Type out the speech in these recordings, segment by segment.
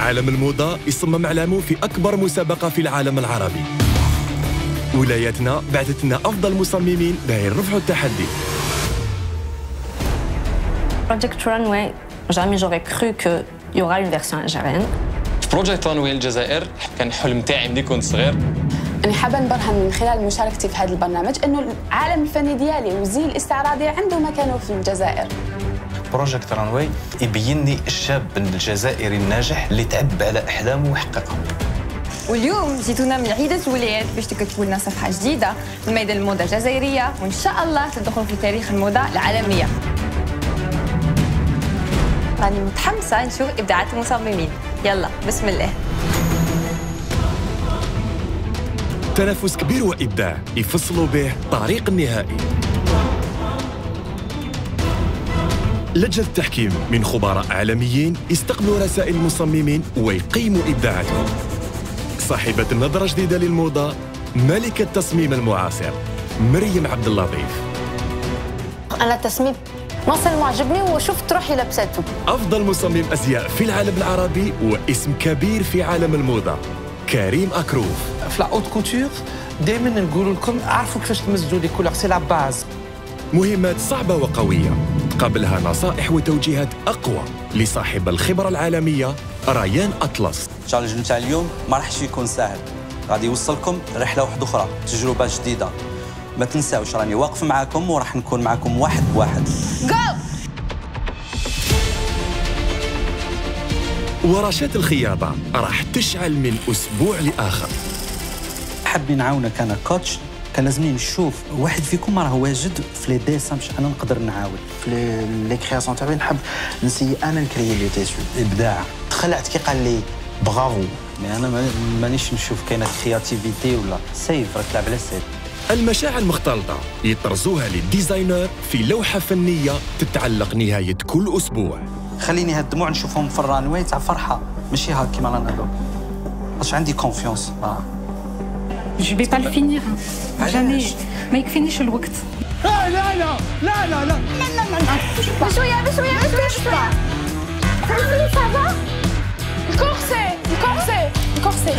عالم الموضة يصمم أعلامه في أكبر مسابقة في العالم العربي. ولايتنا بعثت لنا أفضل مصممين باش يرفعوا التحدي. Project Runway, jamais j'aurais cru qu'il y aura une version algérienne. بروجيكت رانوي الجزائر كان حلم تاعي ملي كنت صغير. أنا حابة نبرهن من خلال مشاركتي في هذا البرنامج إنه العالم الفني ديالي والزي الإستعراضي عنده مكانه في الجزائر. بروجيكت رانوي يبين لي الشاب الجزائري الناجح اللي تعب على إحلامه وحققها واليوم جيتونا من عدة ولايات باش تكتبوا لنا صفحة جديدة في ميدان الموضة الجزائرية وإن شاء الله تدخل في تاريخ الموضة العالمية. راني متحمسة نشوف إبداعات المصممين. يلا بسم الله. تنافس كبير وإبداع. يفصلوا به طريق النهائي. لجنة التحكيم من خبراء عالميين يستقبلوا رسائل المصممين ويقيموا إبداعاتهم. صاحبة النظرة جديدة للموضة ملكة التصميم المعاصر مريم عبد اللطيف. أنا التصميم ما سلمو عجبني وشفت روحي لبسته أفضل مصمم أزياء في العالم العربي واسم كبير في عالم الموضة كريم أكروف. في la haute couture دائما نقول لكم عرفوا كيفاش تمزجوا les couleurs c'est la base مهمات صعبة وقوية. قبلها نصائح وتوجيهات أقوى لصاحب الخبرة العالمية ريان أطلس. التشالنج نتاع اليوم ما راحش يكون سهل. غادي يوصلكم رحلة واحدة أخرى تجربة جديدة. ما تنساوش راني واقف معاكم وراح نكون معاكم واحد بواحد. ورشات الخياطة راح تشعل من أسبوع لآخر. حابين نعاونك أنا coach؟ كان لازمني نشوف واحد فيكم راه واجد في les dessins باش أنا نقدر نعاون في les créations تاعي نحب نسي أنا نكري les tissus إبداع. تخلعت كي قال لي bravo. mais أنا ما- مانيش نشوف كاينة créativité ولا. سيف راك تلعب على سيف المشاعر المختلطة يطرزوها لل designer في لوحة فنية تتعلق نهاية كل أسبوع. خليني هاد الدموع نشوفهم في ال runway تاع فرحة. ماشي هاك كيما رانا باش عندي confiance آه. Je vais pas le finir. Jamais. ما يكفينيش الوقت. بشوية بشوية بشوية الكورسي الكورسي الكورسي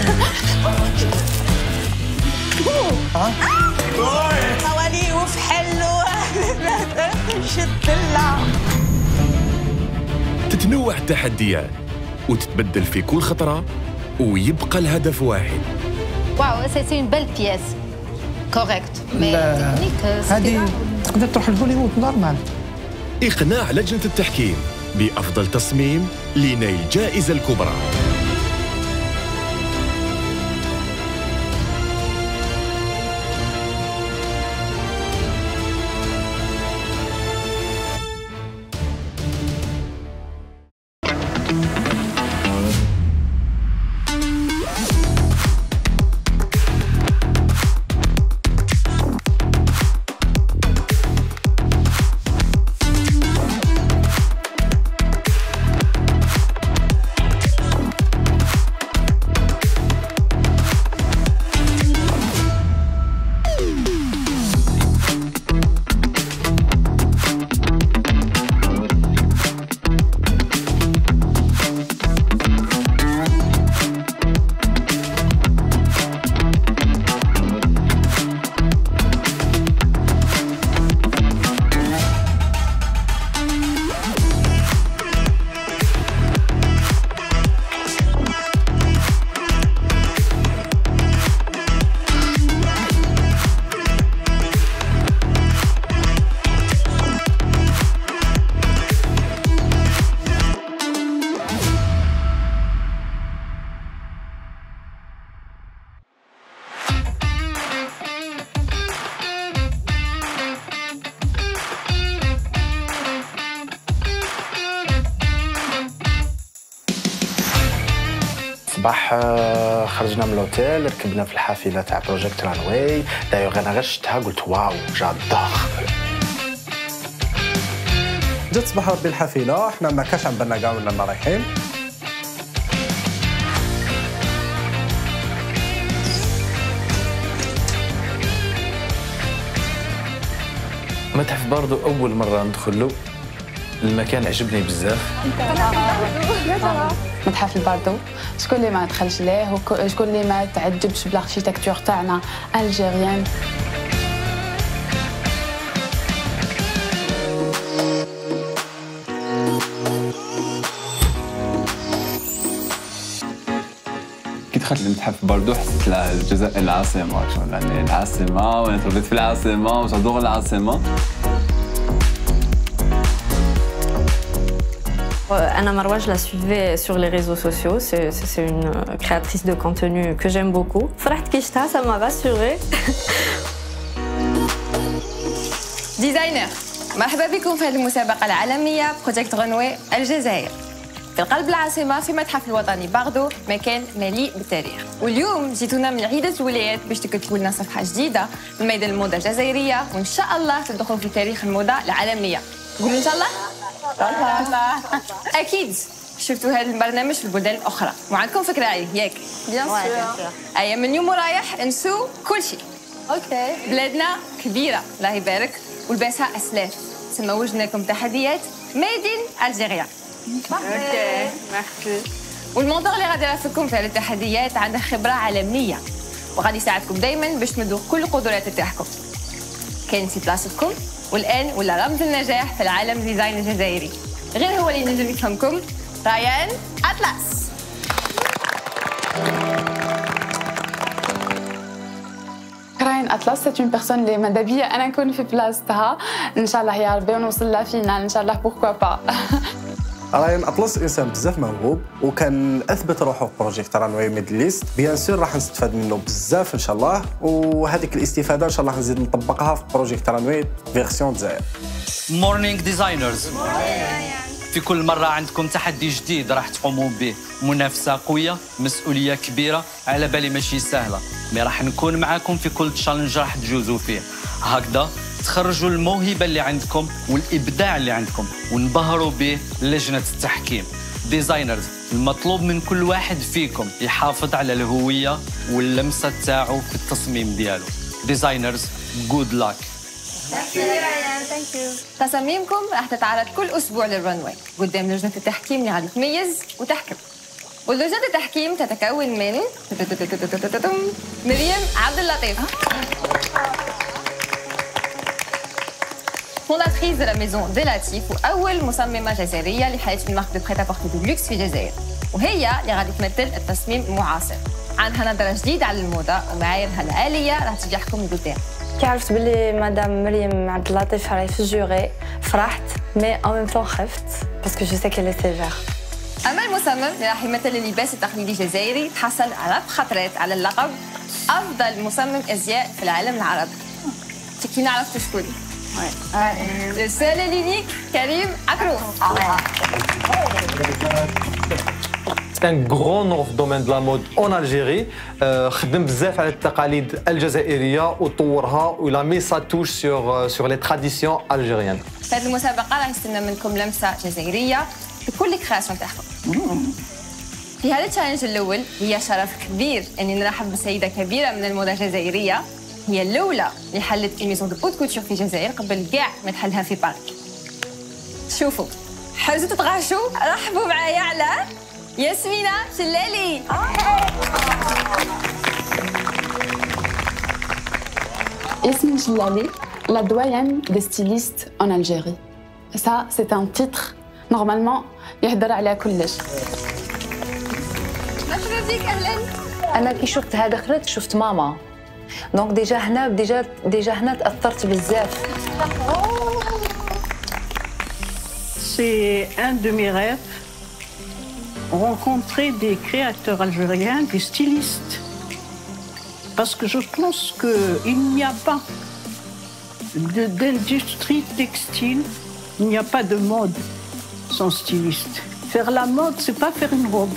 حوالي وفي حلو شد تتنوع التحديات وتتبدل في كل خطرة ويبقى الهدف واحد. واو c'est une belle pièce correcte mais technique هذه تقدر تروح لهوليوود normal. إقناع لجنة التحكيم بأفضل تصميم لنيل الجائزة الكبرى. الاوتيل ركبنا في الحافلة تاع Project Runway دايوغ أنا غير شفتها قلت واو j'adore جات صباح ربي الحافلة إحنا ما كاش على بالنا كاع ولا رايحين. متحف باردو أول مرة ندخل له. المكان عجبني بزاف. متحف الباردو شكون اللي ما دخلش ليه شكون اللي ما تعجبش بال architecture تاعنا algérienne. كي دخلت للمتحف باردو حسيت الجزائر العاصمة يعني العاصمة وأنا تربيت في العاصمة وتدور العاصمة. أنا مروى, je la suivais sur les réseaux sociaux. C'est une créatrice de contenu que j'aime beaucoup. فرحت كي شفتها, ça m'a rassurée. designer مرحبا بكم في هذه المسابقة العالمية Project Runway الجزائر في قلب العاصمة في متحف الوطني باردو مكان مليء بالتاريخ واليوم جيتونا من عدة الولايات باش تكتبوا لنا صفحة جديدة من ميدان الموضة الجزائرية وإن شاء الله تدخلوا في تاريخ الموضة العالمية قولوا إن شاء الله أكيد. شفتوا هذا البرنامج في البلدان الأخرى. وعندكم فكرة عليه ياك. bien sûr أي من يوم ورايح انسوا كل شيء. okay بلادنا كبيرة. الله يبارك. ولباسها السلاف. تسمى وجدنا لكم تحديات ميدين الجيريا أوكي ميرسي والموضوع اللي غادي يرافقكم في هذه التحديات عنده خبرة عالمية. وغادي يساعدكم دائما باش تمدوا كل القدرات تاعكم كاين في بلاصتكم. والآن ولا رمز النجاح في العالم design الجزائري. غير هو اللي ينجم يفهمكم رايان أطلس. راين أطلس c'est une personne اللي ماذا أنا نكون في بلاصتها. إن شاء الله يا ربي ونوصل la finale إن شاء الله pourquoi pas راين أطلس إنسان بزاف موهوب وكان أثبت روحه في Project Runway Middle East bien sûr راح نستفاد منه بزاف إن شاء الله. وهذيك الاستفادة إن شاء الله نزيد نطبقها في Project Runway version دزاير morning designers في كل مرة عندكم تحدي جديد راح تقوموا به. منافسة قوية مسؤولية كبيرة على بالي ماشي سهلة. mais راح نكون معاكم في كل challenge راح تجوزوا فيه. هكذا تخرجوا الموهبة اللي عندكم والإبداع اللي عندكم ونبهروا به لجنة التحكيم. designers المطلوب من كل واحد فيكم يحافظ على الهوية واللمسة تاعو في التصميم ديالو. designers good luck تصاميمكم راح تتعرض كل أسبوع لل runway قدام لجنة التحكيم اللي غادي تميز وتحكم. ولجنة التحكيم تتكون من مريم عبد اللطيف. fondatrice de la maison دي لاتيف واول مصممه جزائريه لحياه la marque de prêt-à-porter de luxe في الجزائر وهي اللي غادي تمثل التصميم المعاصر عندها نظره جديده على الموضه ومعاييرها العاليه راح تنجحكم لقدام كي عرفت بلي مدام مريم عبد اللطيف راهي في ال jury فرحت mais en même temps خفت parce que je sais qu'elle est sévère اما المصمم اللي راح يمثل اللباس التقليدي الجزائري تحصل على خطرات على اللقب افضل مصمم ازياء في العالم العربي تكفينا عرفتوا شكون le seul l'unique كريم عكروف un grand nom في domaine de la mode en Algérie خدم بزاف على التقاليد الجزائريه وطورها ولا mis sa touche sur sur les traditions algériennes في هذه المسابقه راح يستنى منكم لمسه جزائريه في كل création تاعكم في هذا ال challenge الأول هي شرف كبير اني نرحب بسيده كبيره من الموضه الجزائريه هي الأولى اللي حلت une maison de haute couture في الجزائر قبل كاع ما تحلها في باريس شوفوا حرزوا تتغاشوا رحبوا معايا على ياسمينة شلالي Yasmine Chilali, la doyenne des stylistes en Algérie. Ça, c'est un titre, normalement, يهدر على كلش. مرحبا بك أهلا أنا كي شفت هذا خرج شفت ماما دونك ديجا هنا ديجا ديجا هنا تاثرت بزاف C'est un de mes rêves, rencontrer des créateurs algériens, des stylistes. Parce que je pense qu'il n'y a pas de- d'industrie textile, il n'y a pas de mode sans styliste. Faire la mode, c'est pas faire une robe.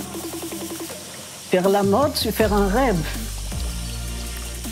Faire la mode, c'est faire un rêve.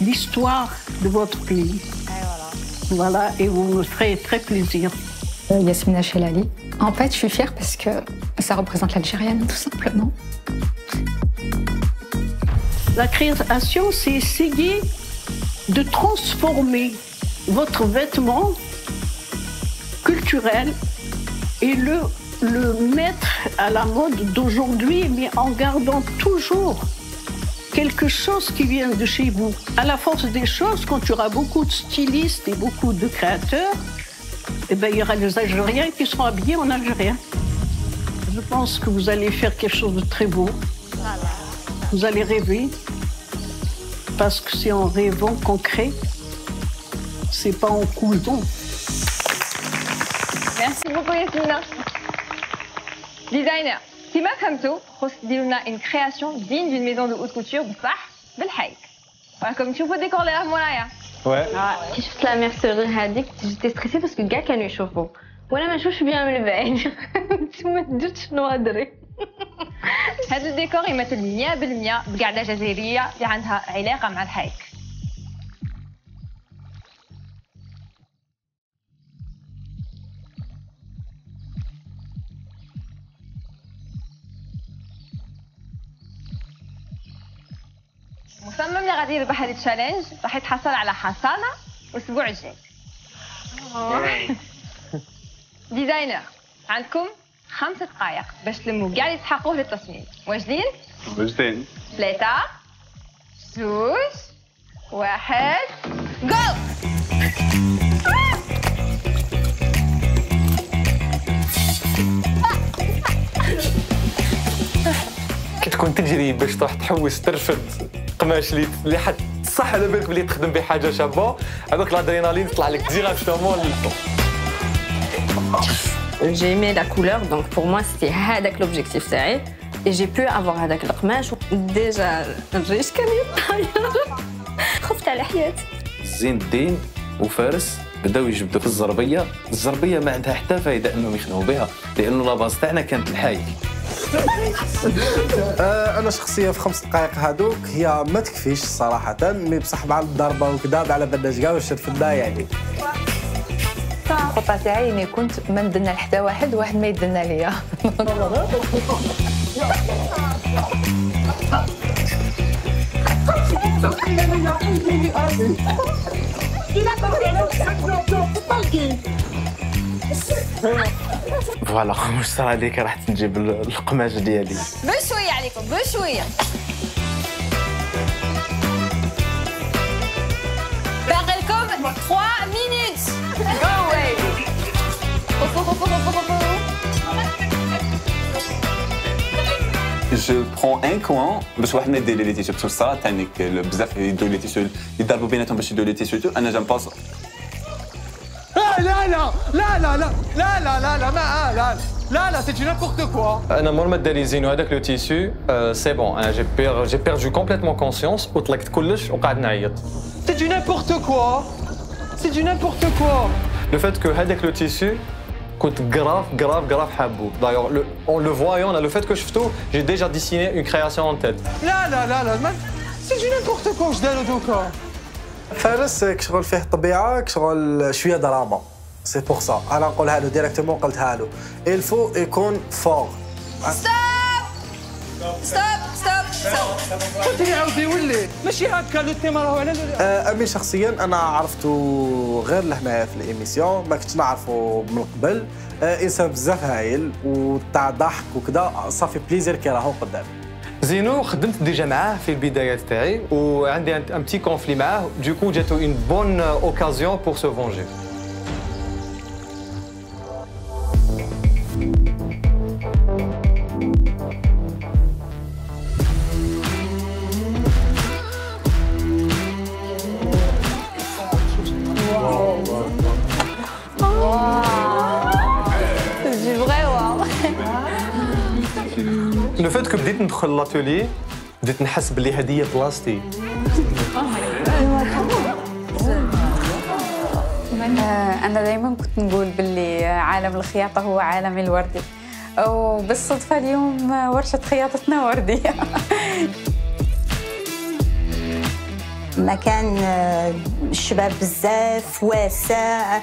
l'histoire de votre pays. Voilà, et vous me ferez très plaisir. Euh, Yasmina Chelali. En fait, je suis fière parce que ça représente l'Algérienne, tout simplement. La création, c'est essayer de transformer votre vêtement culturel et le, le mettre à la mode d'aujourd'hui, mais en gardant toujours quelque chose qui vient de chez vous. À la force des choses, quand il y aura beaucoup de stylistes et beaucoup de créateurs, eh ben, il y aura des Algériens qui seront habillés en algérien. Je pense que vous allez faire quelque chose de très beau. Vous allez rêver, parce que c'est en rêvant qu'on crée, c'est pas en cousant. Merci beaucoup Yasmina. Designer, كما فهمتوا خص ديروا لنا une création digne d'une maison de haute couture بصح بالحيك. راكم تشوفوا الديكور اللي راه مورايا. كي شفت لا ميرسوري هذيك جيتي ستريسي باسكو كاع كانوا يشوفوا وأنا ما نشوفش بيها من البعيد نتوما درت شنو هضري هذا الديكور يمثل 100% بقعده جزائريه اللي عندها علاقه مع الحيك. اللي غادي يربح هذه ال challenge راح يتحصل على حصانة الأسبوع الجاي. designers عندكم خمس دقائق باش تلموا كاع اللي يستحقوه للتصميم. واجدين؟ وجدين ثلاثة زوج واحد جو تكون تجري باش تروح تحوس ترفد قماش اللي اللي حد صح على بالك بلي تخدم به حاجة شابة؟ هذوك l'adrénaline تطلع لك directement للفوق J'ai aimé la couleur, donc pour moi c'était هذاك l'objectif تاعي. Et j'ai pu avoir هذاك القماش déjà الريش كان يطير خفت على حياتي. زين الدين وفارس. بداو يجبدوا في الزربية. الزربية ما عندها حتى فايدة أنهم يخدموا بها لأنه لا باز تاعنا كانت الحايك آه، أنا شخصيا في خمس دقائق هذوك هي ما تكفيش صراحة مي بصح مع الضربة وكذا على بالناش كاع واش تفدا يعني. الخطه تاعي اني كنت ما ندنا لحتى واحد واحد ما يدنا ليا. فوالا واش صرا عليك راح تجيب القماش ديالي. بشوية عليكم بشوية باقي لكم 3 مينوت جو اواي جو برون ان كوان باش واحد ما يدير لي تيشيرت باسكو الصراحه تانيك بزاف يدوا لي تيشيرت يضربوا بيناتهم باش يدوا لي تيشيرت أنا جام باس لا لا لا لا لا لا لا لا لا لا ما لا لا لا سي نيمبورت كوا أنا مور ما داري زينو هذاك لو تيسو سي بون أنا جي بير جي بيردو كومبليتمون كونسيونس وطلقت كلش وقعد نعيط سي دو نيمبورت كوا سي دو نيمبورت كوا لو فات كو هذاك لو تيسو Grave, grave, grave habbo. D'ailleurs, on le voit et on a le fait que je suis tout, j'ai déjà dessiné une création en tête. Là, là, là, là, C'est une n'importe quoi, je dis le document. C'est pour ça. Alors directement. Il faut fort. Stop! Stop! قلت لي عاود يولي ماشي هكا le thème راهو على أمي شخصيا أنا عرفته غير لهنايا في ال émission ما كنتش نعرفه من قبل. آه، إنسان بزاف هايل وتاع ضحك وكذا صافي plaisir كي راهو قدامي. زينو خدمت déjà معاه في البدايات تاعي وعندي un petit conflit معاه. donc جاتو une bonne occasion pour se venger لو فات كو بديت ندخل لاتولي بديت نحس بلي هذه بلاصتي. آه، أنا دايما كنت نقول باللي عالم الخياطة هو عالم الوردي. وبالصدفة اليوم ورشة خياطتنا وردية. مكان آه، الشباب بزاف واسع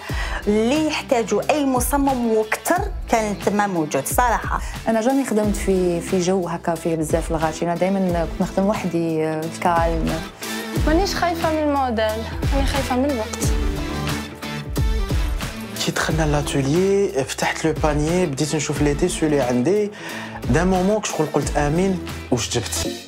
اللي يحتاجوا اي مصمم وأكثر كان تما موجود صراحة أنا jamais خدمت في في جو هكا فيه بزاف الغاشي أنا دائما كنت نخدم وحدي آه، calme مانيش خايفه من الموديل أنا خايفه من الوقت كي دخلنا l'atelier فتحت le panier بديت نشوف les tissus اللي عندي dans mon mon شغل قلت امين واش جبت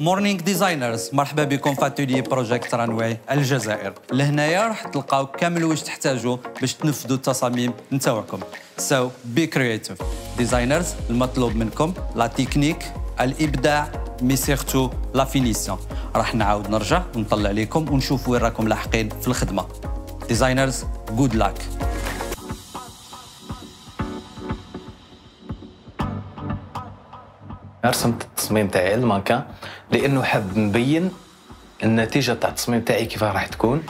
Morning designers مرحبا بكم في atelier Project Runway الجزائر لهنايا راح تلقاو كامل واش تحتاجوا باش تنفذوا التصاميم نتاعكم so be creative designers المطلوب منكم la technique الإبداع mais surtout la finition راح نعاود نرجع ونطلع لكم ونشوف وين راكم لاحقين في الخدمة. designers good luck رسمت التصميم تاعي الماكان لأنه حاب نبين النتيجة تاع التصميم تاعي كيف راح تكون.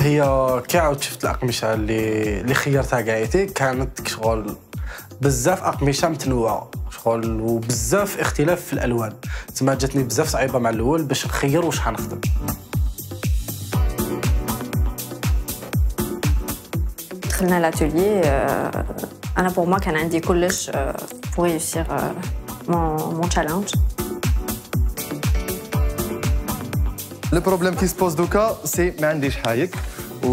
هي كي عاود شفت الأقمشة اللي اللي خيرتها قايتي كانت شغل بزاف أقمشة متنوعة شغل وبزاف اختلاف في الألوان. تما جاتني بزاف صعيبة مع الأول باش نخير واش حنخدم. دخلنا l'atelier أنا pour moi كان عندي كلش pour réussir mon mon challenge le problème qui se pose donc c'est ما عنديش حايك و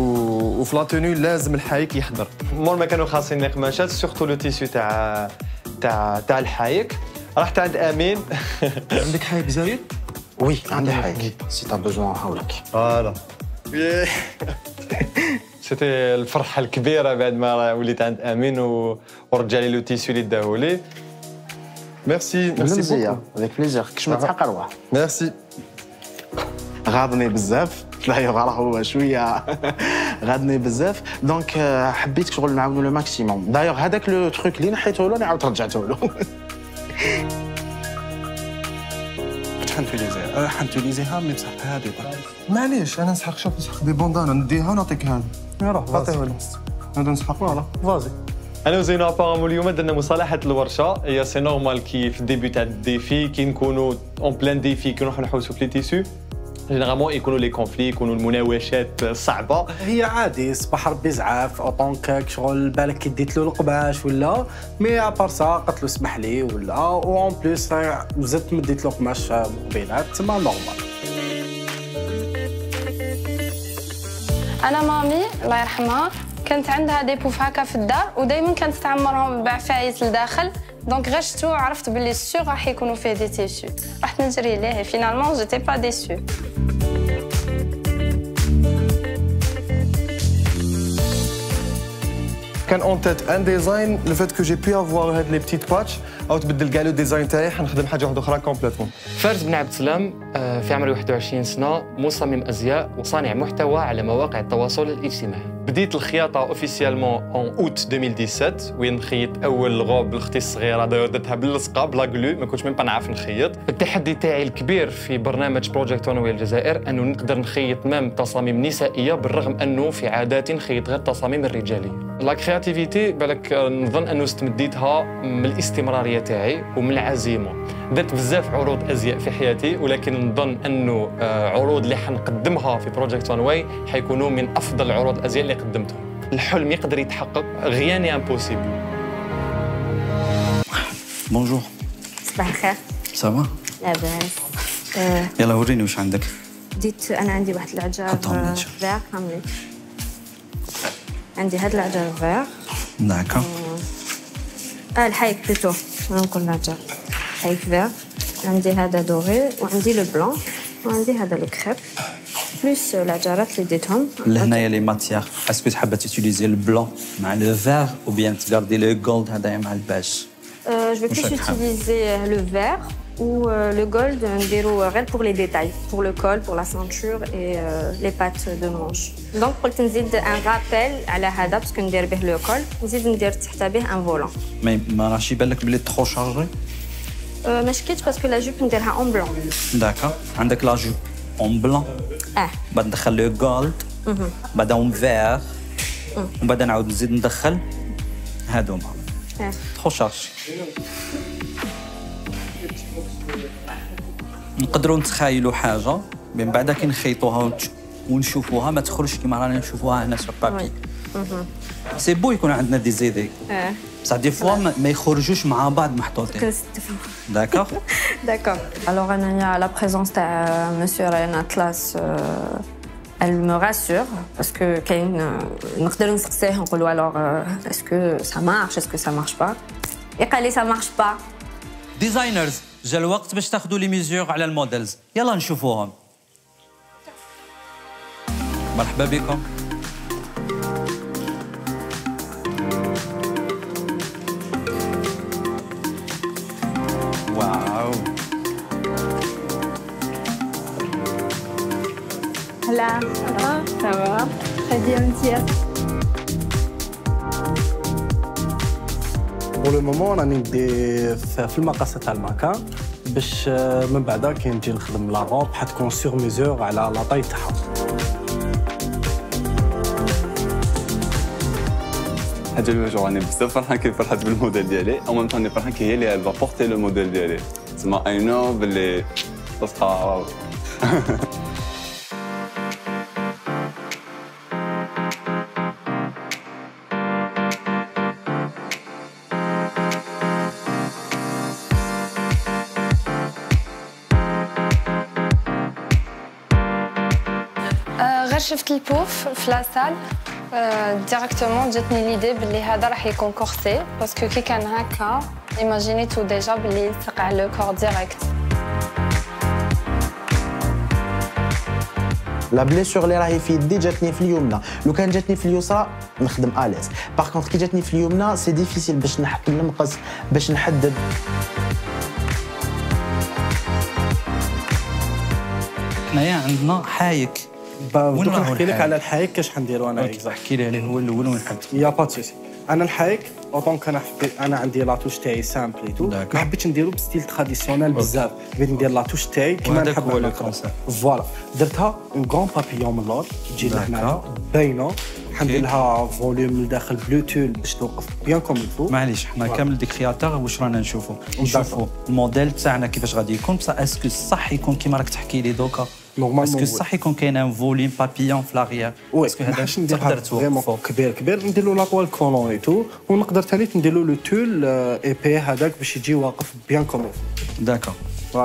وفي la tenue لازم الحايك يحضر مور ما كانوا خاصين قماشات surtout le tissu تاع تاع تاع الحايك رحت عند امين عندك حايك زايد oui عندي حايك si t'as besoin هاولك voilà c'était الفرحه الكبيره بعد ما وليت عند امين ورجع لي le tissu اللي داهولي merci merci beaucoup avec plaisir كش ما تحق ارواح ميرسي غاضني بزاف لا راه هو شوية غادني بزاف donc حبيت شغل نعاونو le maximum d'ailleurs هذاك le truc اللي نحيته له أنا عاود رجعته له. كنت حنتوليزيها حنتوليزيها mais بصح هادي معليش أنا نسحق شوف نسحق des bandanas نديها ونعطيك هذا روح عطيه له هذا نسحق voilà vas-y أنا وزينو apparemment اليوم درنا مصالحه الورشه هي c'est normal كي في ال début تاع ال défi كي نكونوا en plein défi كي نروحوا نحوسوا في les tissus généralement يكونوا les conflits يكونوا المناوشات صعبه هي عادي صباح ربي زعاف اوطونك شغل بالك كي ديت له القماش ولا؟ mais à part ça قلت له اسمح لي ولا؟ en plus زدت مديت له قماش مقبيلات تما normal أنا mamie الله يرحمها كانت عندها des poufs هكا في الدار ودائما كانت تعمرهم بعفايس لداخل. donc غير شتو عرفت بلي sûr راح يكونوا فيه des tissus رحت نجري ليه finalement j'étais pas déçue كان en tête un design le fait que j'ai pu avoir هاد les petites patchs أو تبدل كاع le design تاعي حنخدم حاجة واحدة أخرى complètement. فارس بن عبد السلام في عمري 21 سنة مصمم أزياء وصانع محتوى على مواقع التواصل الاجتماعي. بديت الخياطة officiellement en août 2017 وين خيط أول غوب لاختي الصغيره درتها باللصقة بلا غلو ما كنتش même نعرف نخيط. التحدي تاعي الكبير في برنامج Project Runway الجزائر أنه نقدر نخيط même تصاميم نسائية بالرغم أنه في عاداتي نخيط غير التصاميم الرجالية. la créativité بالك نظن أنه استمديتها من الاستمرارية تاعي ومن العزيمة. درت بزاف عروض أزياء في حياتي ولكن نظن أنه عروض اللي حنقدمها في Project Runway حيكونوا من أفضل عروض الازياء اللي قدمتهم. الحلم يقدر يتحقق rien d'impossible bonjour صباح الخير. ça va لاباس يلا وريني واش عندك. بديت أنا عندي واحد العجار فيغ كاملين عندي هاد العجار vert d'accord آه الحايك plutôt نقول العجار حايك فيغ عندي هذا doré وعندي le blanc وعندي هذا le crêpe plus العجارات اللي ديتهم لهنايا les matières est-ce que حابه تيتيليزي ال blanc مع le vert ou bien تغاردي le gold هذايا مع ال beige je vais plus utiliser le vert. Ou le gold نديرو غير pour les détails pour le col pour la ceinture et les pattes de manche. Donc قلت نزيد un rappel على هذا parce que ندير به le col نزيد ندير تحت به un volant mais ما راهش يبان لك بلي trop chargé ما مشكلتش parce que la jupe نديرها en blanc d'accord عندك la jupe en blanc آه بعد ندخل le gold مهم. بعد en vert مم. ومن بعد نعاود نزيد ندخل. هادوما آه trop chargé نقدروا نتخيلوا حاجة من بعد كي نخيطوها ونش- ونشوفوها ما تخرجش كيما رانا نشوفوها هنا sur papier مهم. سي بو يكون عندنا des idées آه بصح des fois ما ما يخرجوش مع بعض محطوطين. كنت تفهم d'accord D'accord. Alors, أنايا، la présence de euh, Monsieur Ryan Atlas, euh, elle me rassure parce que كان، نقدر نسقسيه نقولوا alors euh, est-ce que ça marche, est-ce que ça marche pas? Et قال لي ça marche pas. designers جا الوقت باش تاخذوا les mesures على ال models يلا نشوفوهم مرحبا بكم واو va Ça va. Très bien, pour le moment راني ندي في المقاسات تاع المكان باش من بعد كي نجي نخدم la robe حتكون sur mesure على la taille تاعها. حاجة اللي راني بزاف فرحان كي فرحت بالموديل ديالي. أو même راني فرحان كي هي اللي va porter le modèle ديالي. تسمى اي نو باللي تصحى شفت البوف في la salle directement جاتني l'idée باللي هذا راح يكون corset parce que كي كان هكا imagin يتو déjà باللي يلصق على le corps direct la blessure اللي راهي في يدي جاتني في اليمنى. لو كان جاتني في اليسرى نخدم à l'aise par contre كي جاتني في اليمنى c'est difficile باش نحكم المقص باش نحدد. حنايا عندنا حايك. راهو نحكي لك؟ على الحايك كاش حنديرو أنا احكي لي عليه هو الأول وين حبيت y a pas souci أنا الحايك en tant que أنا حبيت أنا عندي la touche تاعي simple tout ما حبيتش نديرو ب style traditionnel بزاف. بغيت ندير la touche تاعي كيما نحب. voilà درتها un grand papillon من اللور تجي لهنا باينة. حندير لها volume من داخل ب le tulle باش توقف bien comme il faut معليش حنا كامل des créateurs واش رانا نشوفوا نشوفوا الموديل تاعنا كيفاش غادي يكون. بصح est-ce que صح يكون كيما راك تحكي لي دوكا. est-ce que صح يكون كاين un volume papillon في l'arrière oui est-ce que ما هذا تقدر vraiment توقفو كبير كبير ندير له la toile collante et tout ونقدر ثاني ندير له le tulle et puis هذاك باش يجي واقف bien comme il faut d'accord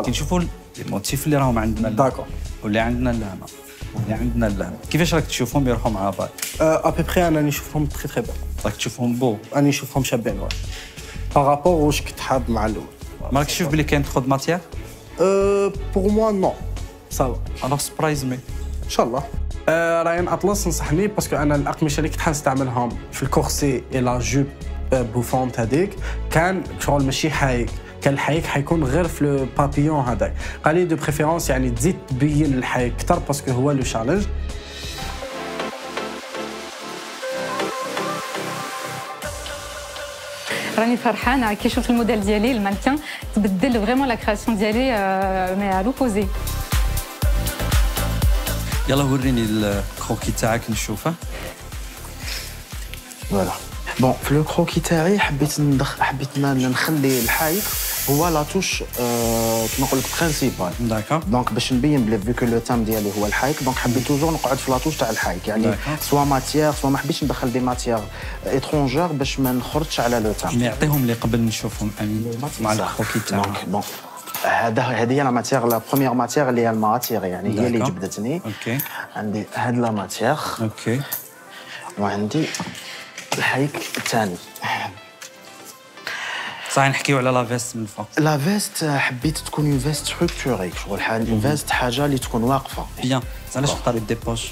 كي نشوفوا ال motifs اللي راهم عندنا d'accord واللي عندنا لهنا واللي عندنا لهنا كيفاش راك تشوفهم يروحوا مع بعض؟ ابي بخي أنا نشوفهم très très bon راك تشوفهم beau أنا نشوفهم شابين واش par rapport واش كنت حاب مع الأول. ما راكش تشوف بلي كاين trop de matières pour moi non ça va alors surprise mais إن شاء الله. آه راين أطلس نصحني parce que أنا الأقمشة اللي كنت حنستعملهم في ال corset et la jupe bouffante هذيك كان شغل ماشي حايك كان الحايك حيكون غير في le papillon هذاك. قال لي de préférence يعني تزيد تبين الحايك أكثر parce que هو le challenge راني فرحانة. كي شفت الموديل ديالي المانكان تبدل vraiment la création ديالي mais على l'opposé يلا وريني ال croquis تاعك نشوفه. voilà bon في le croquis تاعي حبيت ندخ حبيت نخلي الحايك هو la touche آه، كيما نقول لك principale d'accord donc باش نبين بلي vu que le thème ديالي هو الحايك donc حبيت toujours نقعد في la touche تاع الحايك يعني. soit matière soit ما حبيتش ندخل des matières étrangères باش ما نخرجش على le thème نعطيهم لي قبل نشوفهم. آمين. مع ال croquis تاعك donc bon هذا هذه هي la matière la première matière اللي هي ال matière يعني. هي اللي d'accord. جبدتني. OK عندي هاد la matière OK وعندي الحايك الثاني. صح نحكيو على la veste من فوق. la veste حبيت تكون une veste structurée شغل حال veste حاجة اللي تكون واقفة. bien علاش اختاريت des poches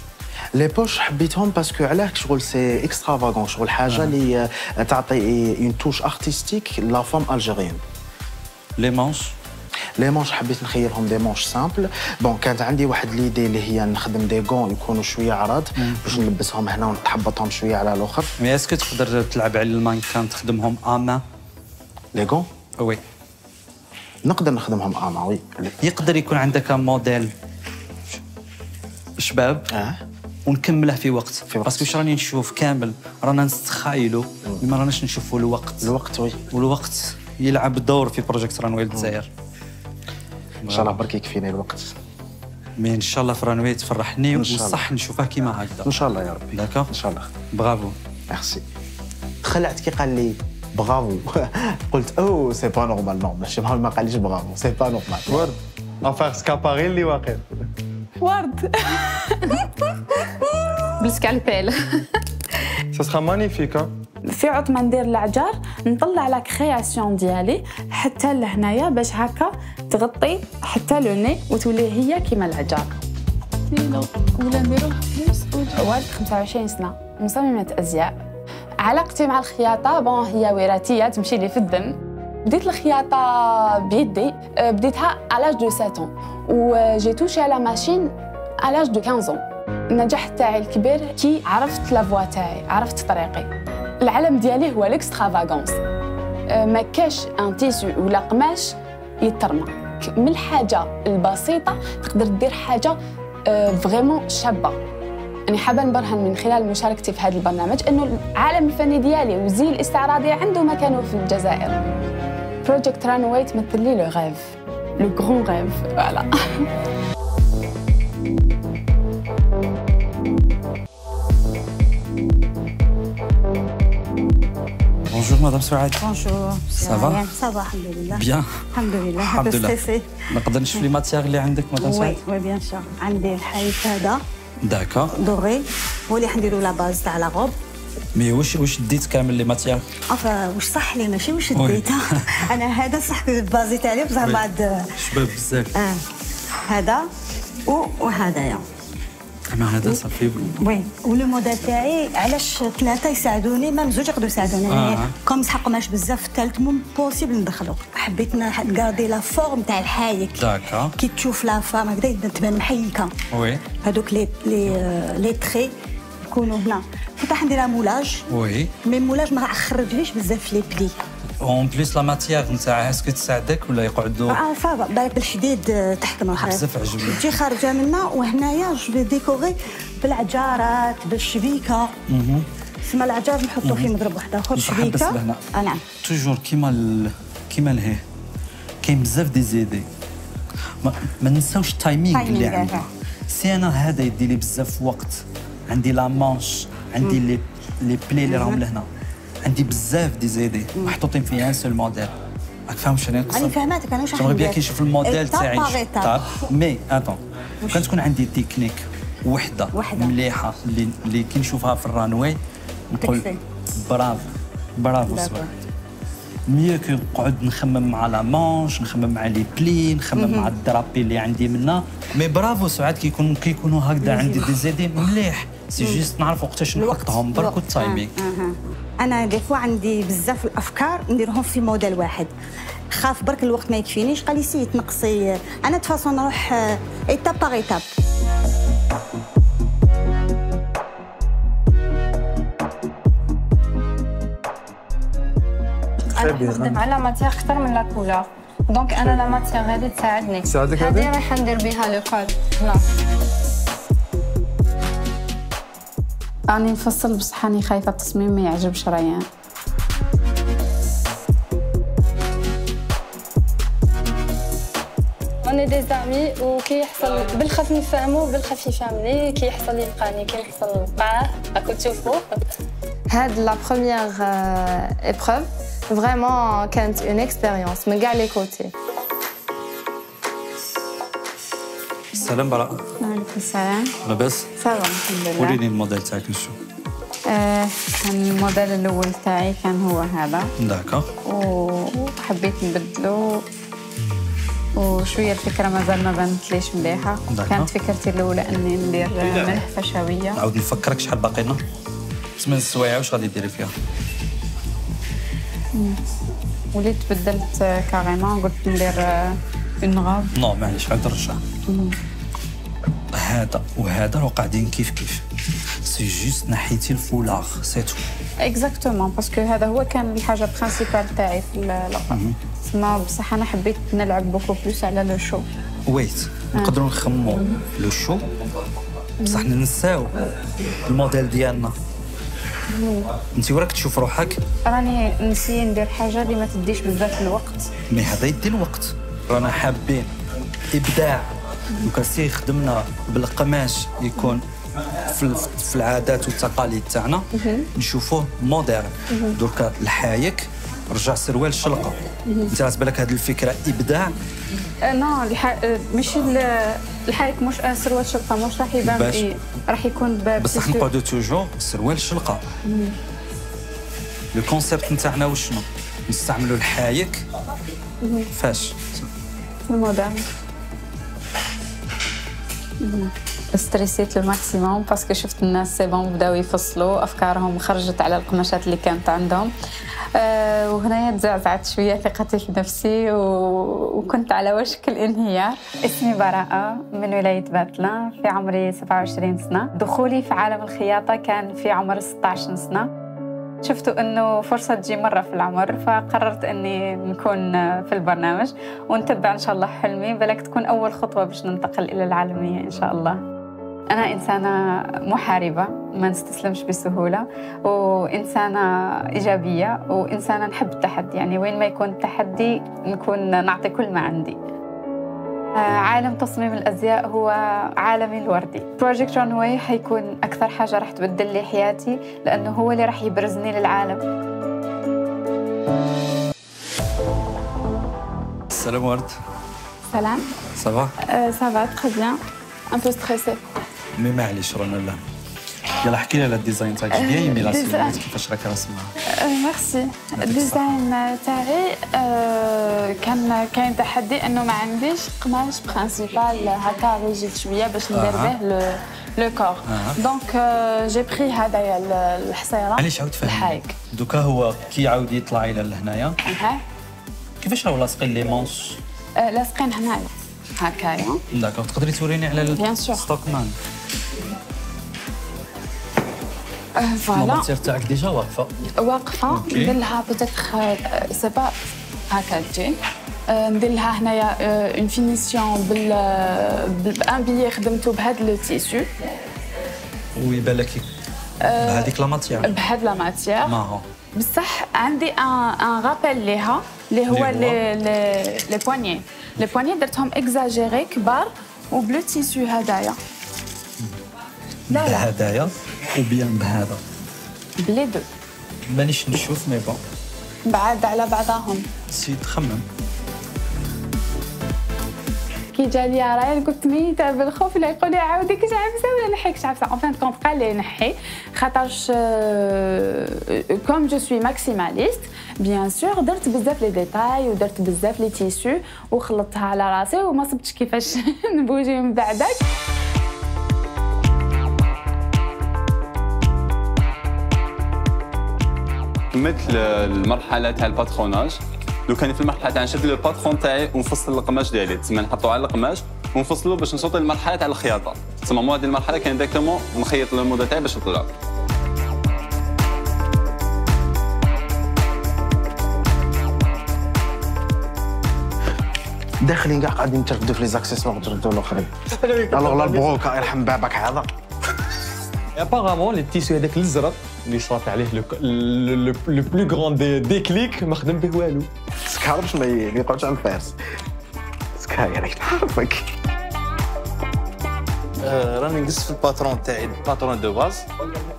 les poches حبيتهم parce que علاه شغل c'est extravagant شغل حاجة اللي آه، تعطي une touche artistique la femme algérienne les manches les manches حبيت نخيرهم des manches simples bon كانت عندي واحد l'idée اللي هي نخدم des gants يكونوا شوية عراض باش نلبسهم هنا ونتحبطهم شوية على الآخر. mais est-ce que تقدر تلعب على المانكان تخدمهم à main les gants oui نقدر نخدمهم أنا oui يقدر يكون عندك موديل شباب أه؟ ونكمله في وقت. في وقت. parce que راني نشوف كامل رانا نستخايلوا ما راناش نشوفوا الوقت. الوقت oui والوقت يلعب دور في Project Runway الجزائر. إن شاء الله برك يكفيني الوقت. mais إن شاء الله في رانويل تفرحني. وصح نشوفها كيما هكذا. إن شاء الله يا ربي. d'accord؟ إن شاء الله. bravo. merci. تخلعت كي قال لي برافو. قلت أو سي با نورمال نو ماشي ما قاليش برافو. سي با نورمال ورد افاغ سكاباري اللي واقف ورد بالسكالبيل سا سخا مانيفيك في عوض ما ندير العجار نطلع لا كرياسيون ديالي حتى لهنايا باش هكا تغطي حتى لو ني وتولي هي كيما العجار ولا نديرو والد 25 سنة مصممة أزياء. علاقتي مع الخياطة bon هي وراثية تمشي لي في الدم. بديت الخياطة بيدي أه، بديتها على de 7 ans. و j'ai touché على machine على de 15 ans. النجاح تاعي الكبير كي عرفت la voie تاعي عرفت طريقي. العالم ديالي هو ال extravagance أه، ما كاش un tissu ولا قماش يترمى. من الحاجة البسيطة تقدر دير حاجة vraiment شابة. أنا حابة نبرهن من خلال مشاركتي في هذا البرنامج أنه العالم الفني ديالي والزي الاستعراضي عنده مكانه في الجزائر. Project Runway تمثل لي le rêve le grand rêve voilà bonjour madame سعاد bonjour Ça va? الحمد لله الحمد لله stressée نقدر نشوف les matières اللي عندك madame oui سعاد oui bien sûr عندي الحيط هذا d'accord doré هو اللي حنديرو la base تاع la robe mais واش واش ديت كامل les matières افا واش صح لي ماشي واش oui. ديتها أنا هذا صح basé تاعي بصح oui. بعد شباب بزاف آه هذا وهذايا اما هذا صافي وي. ولو موديل تاعي علاش ثلاثة يساعدوني؟ même زوج يقدروا يساعدوني. آه. يعني comme مسح قماش بزاف الثالث impossible ندخلو. حبيت ن garder la forme تاع الحايك. d'accord كي تشوف la femme هكذا تبان محيكة. oui. هذوك لي لي لي تري يكونوا هنا. كنت حنديرها moulage oui. mais moulage ما خرجليش بزاف les plis en plus la matière نتاعها est-ce que تساعدك ولا يقعدوا آه ça va ضايق الحديد آه، تحت من بزاف عجبني. تجي خارجه منا وهنايا je décore بالعجارات بالشبيكه. تسمى العجار نحطو فيه مضرب واحد اخر شبيكه لهنا. نعم toujours كيما ال... كيما الهي كاين بزاف des idées ما, ما ننساوش ال timing اللي عندي. c'est أنا هذا يدي لي بزاف وقت عندي la manche عندي les les plis اللي راهم لهنا عندي بزاف des idées محطوطين في un seul modèle راك فاهم شنو راني نقصد فهماتك أنا واش j'aimerais bien ندير؟ كي نشوف الموديل تاعي mais autant que تكون عندي تكنيك وحدة وحدة. مليحة اللي اللي كي نشوفها في ال runway نقول. برافو برافو. سواء mieux que نقعد نخمم مع la manche نخمم مع les plis نخمم. مع ال drapé اللي عندي منا. mais bravo سعاد كي يكون كي يكونوا هكذا عندي des idées مليح. c'est même. juste نعرف وقتاش نحطهم. برك وال timing آه، آه. أنا des fois عندي بزاف الأفكار نديرهم في موديل واحد. خاف برك الوقت ما يكفينيش قال لي سي تنقصي أنا de toute façon نروح étape par étape أنا نخدم على matière أكثر من la couleur. donc أنا la matière هذه تساعدني. تساعدك هذه؟ رايحه ندير بها le col هنا راني نفصل بصح راني خايفة التصميم ما يعجبش ريان on est des amis وكي يحصل بالخف نفهمو بالخف يفهمني كي يحصل يلقاني كي يحصل نلقاه راكو تشوفو هاد la première épreuve vraiment كانت une expérience من كاع les côtés السلام براء وعليكم السلام. لاباس ça va الحمد لله. وريني الموديل تاعك نشوف آه كان الموديل الأول تاعي كان هو هذا. d'accord وحبيت نبدلو. وشوية الفكرة مازال ما بانتليش مليحة. d'accord. كانت فكرتي الأولى أني ندير آه، ملح فشوية. نعاود نفكرك شحال باقي لنا. سمين السوايع واش غادي ديري فيها. وليت بدلت آه، carrément قلت ندير آه، une robe non معليش عاد نرجع هذا وهذا راهو قاعدين كيف كيف. c'est juste نحيتي ال foulard c'est tout exactement parce que هذا هو كان الحاجة principale تاعي في اللقاء تما بصح أنا حبيت نلعب beaucoup plus على le show ويت نقدروا نخمموا. le show بصح ننساو الموديل ديالنا. أنت وراك تشوف روحك؟ راني ن essayer ندير حاجة اللي ما تديش بزاف الوقت. mais هذا يدي الوقت. رانا حابين إبداع. دوكا si خدمنا بالقماش يكون في العادات والتقاليد تاعنا نشوفوه moderne. دركا الحايك رجع سروال شلقة. انت بالك هذه الفكرة إبداع آه، نو الح... آه، ماشي ال- الحريك مش آه، سروال شرطه مش راح يبان باش. إيه، راح يكون ب- بصح. نقعدوا توجور سروال شلقة. لو كونسيبت نتاعنا وشنو نستعملوا الحايك. فاش المودرن ستريسيت لو ماكسيموم باسكو شفت الناس سي بون بداو يفصلوا أفكارهم خرجت على القماشات اللي كانت عندهم. أه وهنايا تزعزعت شوية ثقتي في نفسي و... وكنت على وشك الانهيار. اسمي براءة من ولاية باتلان في عمري 27 سنة. دخولي في عالم الخياطة كان في عمر 16 سنة. شفت إنه فرصة تجي مرة في العمر فقررت إني نكون في البرنامج ونتبع إن شاء الله حلمي بلك تكون أول خطوة باش ننتقل إلى العالمية إن شاء الله. أنا إنسانة محاربة ما نستسلمش بسهولة وإنسانة إيجابية وإنسانة نحب التحدي يعني وين ما يكون تحدي نكون نعطي كل ما عندي. عالم تصميم الأزياء هو عالمي الوردي. Project Runway حيكون أكثر حاجة راح تبدل لي حياتي لأنه هو اللي راح يبرزني للعالم. السلام ورد. سلام. ça va ça va très bien un peu stressée mais معليش رانا لا. يلا احكي لي على ال design تاعك bien aimé. silhouette كيفاش راك راسمها؟ merci. ال design تاعي آه، كان كاين تحدي إنه ما عنديش قماش principal هكا rigide شوية باش ندير. به le le corps. donc j'ai pris هذايا ال- الحصيرة. علاش عاود فاهم الحايك. دوكا هو كي يعاود يطلع إلى لهنايا. كيفاش راهو لاصقين les manches آه، لاصقين هنايا. هكايا. d'accord تقدري توريني على bien voilà ال matière تاعك déjà واقفه واقفة. ندير لها peut-être c'est pas هكا تجي آه، ندير لها هنايا une finition بال bande biais خدمته بهذا le tissu. ويبان لك آه، بهذيك la matière بهذا la matière. بصح عندي un un rappel ليها اللي هو؟ لي لي لي بوانيي درتهم اكزاجيري كبار وب le tissu هدايا. لا لا بهدايا ou bien بهذا ب les deux مانيش نشوف mais bon بعاد على بعضهم سي تخمم كي جالي رايل قلت ميتة بالخوف لا يقول لي عاودي كش عفسة ولا نحي كش عفسة en fin de compte قال لي نحي. خاطرش comme je suis maximaliste bien sûr درت بزاف les détails ودرت بزاف les tissus وخلطتها على راسي وما صبتش كيفاش نبوجي من بعدك. مثل المرحله تاع ال patronage. لو كان في المرحلة تاع نشد ال patron تاعي ونفصل القماش ديالي. تسمى نحطو على القماش ونفصلو باش نوصل للمرحله تاع الخياطة. تسمى مو هذه المرحلة كان دايركتومون نخيط الموديل تاعي باش يطلع. داخلين كاع قاعدين تردوا في لي زاكسيسوار وتردوا الاخرين. الوغ لا البروكا يرحم بابك هذا. ابارامون لي تيسو هذاك الازرق اللي صرات عليه لو بلو غران ديكليك ما خدم به والو. سكاربش ما ي- ما يقعدش عند فارس سكاير نعرفك آه، راني نقص في ال patron تاعي ال patron de base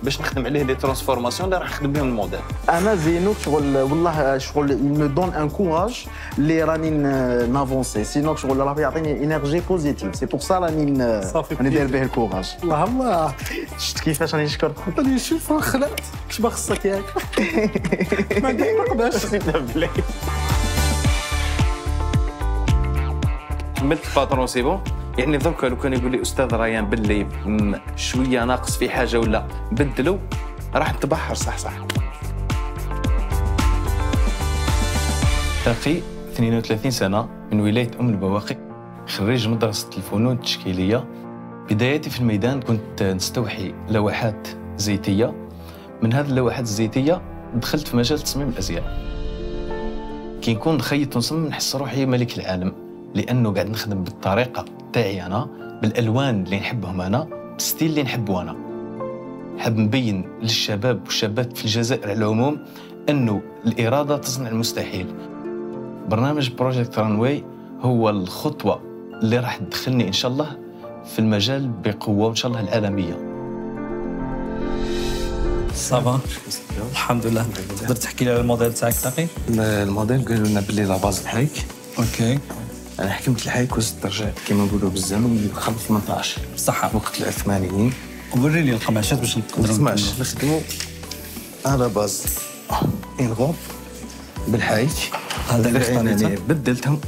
باش نخدم عليه les transformations اللي راح نخدم بهم الموديل. أنا زينوك شغل والله شغل me donne un courage اللي راني نافونسي. sinon شغل راه يعطيني énergie positive c'est pour ça راني راني داير. به ال courage الله الله. شفت كيفاش راني نشكر راني نشوف خلعت. كش ما خصك ياك؟ ما نقدرش كملت ال patron c'est bon يعني درك لو كان يقول لي أستاذ ريان باللي شوية ناقص في حاجة ولا بدلوا راح نتبحر صح صح. تقي 32 سنة من ولاية أم البواقي خريج مدرسة الفنون التشكيلية. بدايتي في الميدان كنت نستوحي لوحات زيتية. من هذه اللوحات الزيتية دخلت في مجال تصميم الأزياء. كي نكون نخيط ونصمم نحس روحي ملك العالم لأنه قاعد نخدم بالطريقة. تاعي أنا بالألوان اللي نحبهم أنا بال style اللي نحبه أنا. حاب نبين للشباب والشابات في الجزائر على العموم أنه الإرادة تصنع المستحيل. برنامج Project Runway هو الخطوة اللي راح تدخلني إن شاء الله في المجال بقوة وان شاء الله العالميه ça va الحمد لله تقدر تحكي لي على الموديل تاعك تاقي الموديل قالوا لنا باللي la base الحيك okay أنا حكمت الحيك وزدت درجات كما نقولوا بالزمن دخلت 18 صح وقت العثمانيين وري لي القماشات باش نقدروا 18 نخدموا على base. une robe بالحيك هذا اللي الذرعين اختاريته؟ أنا بدلتهم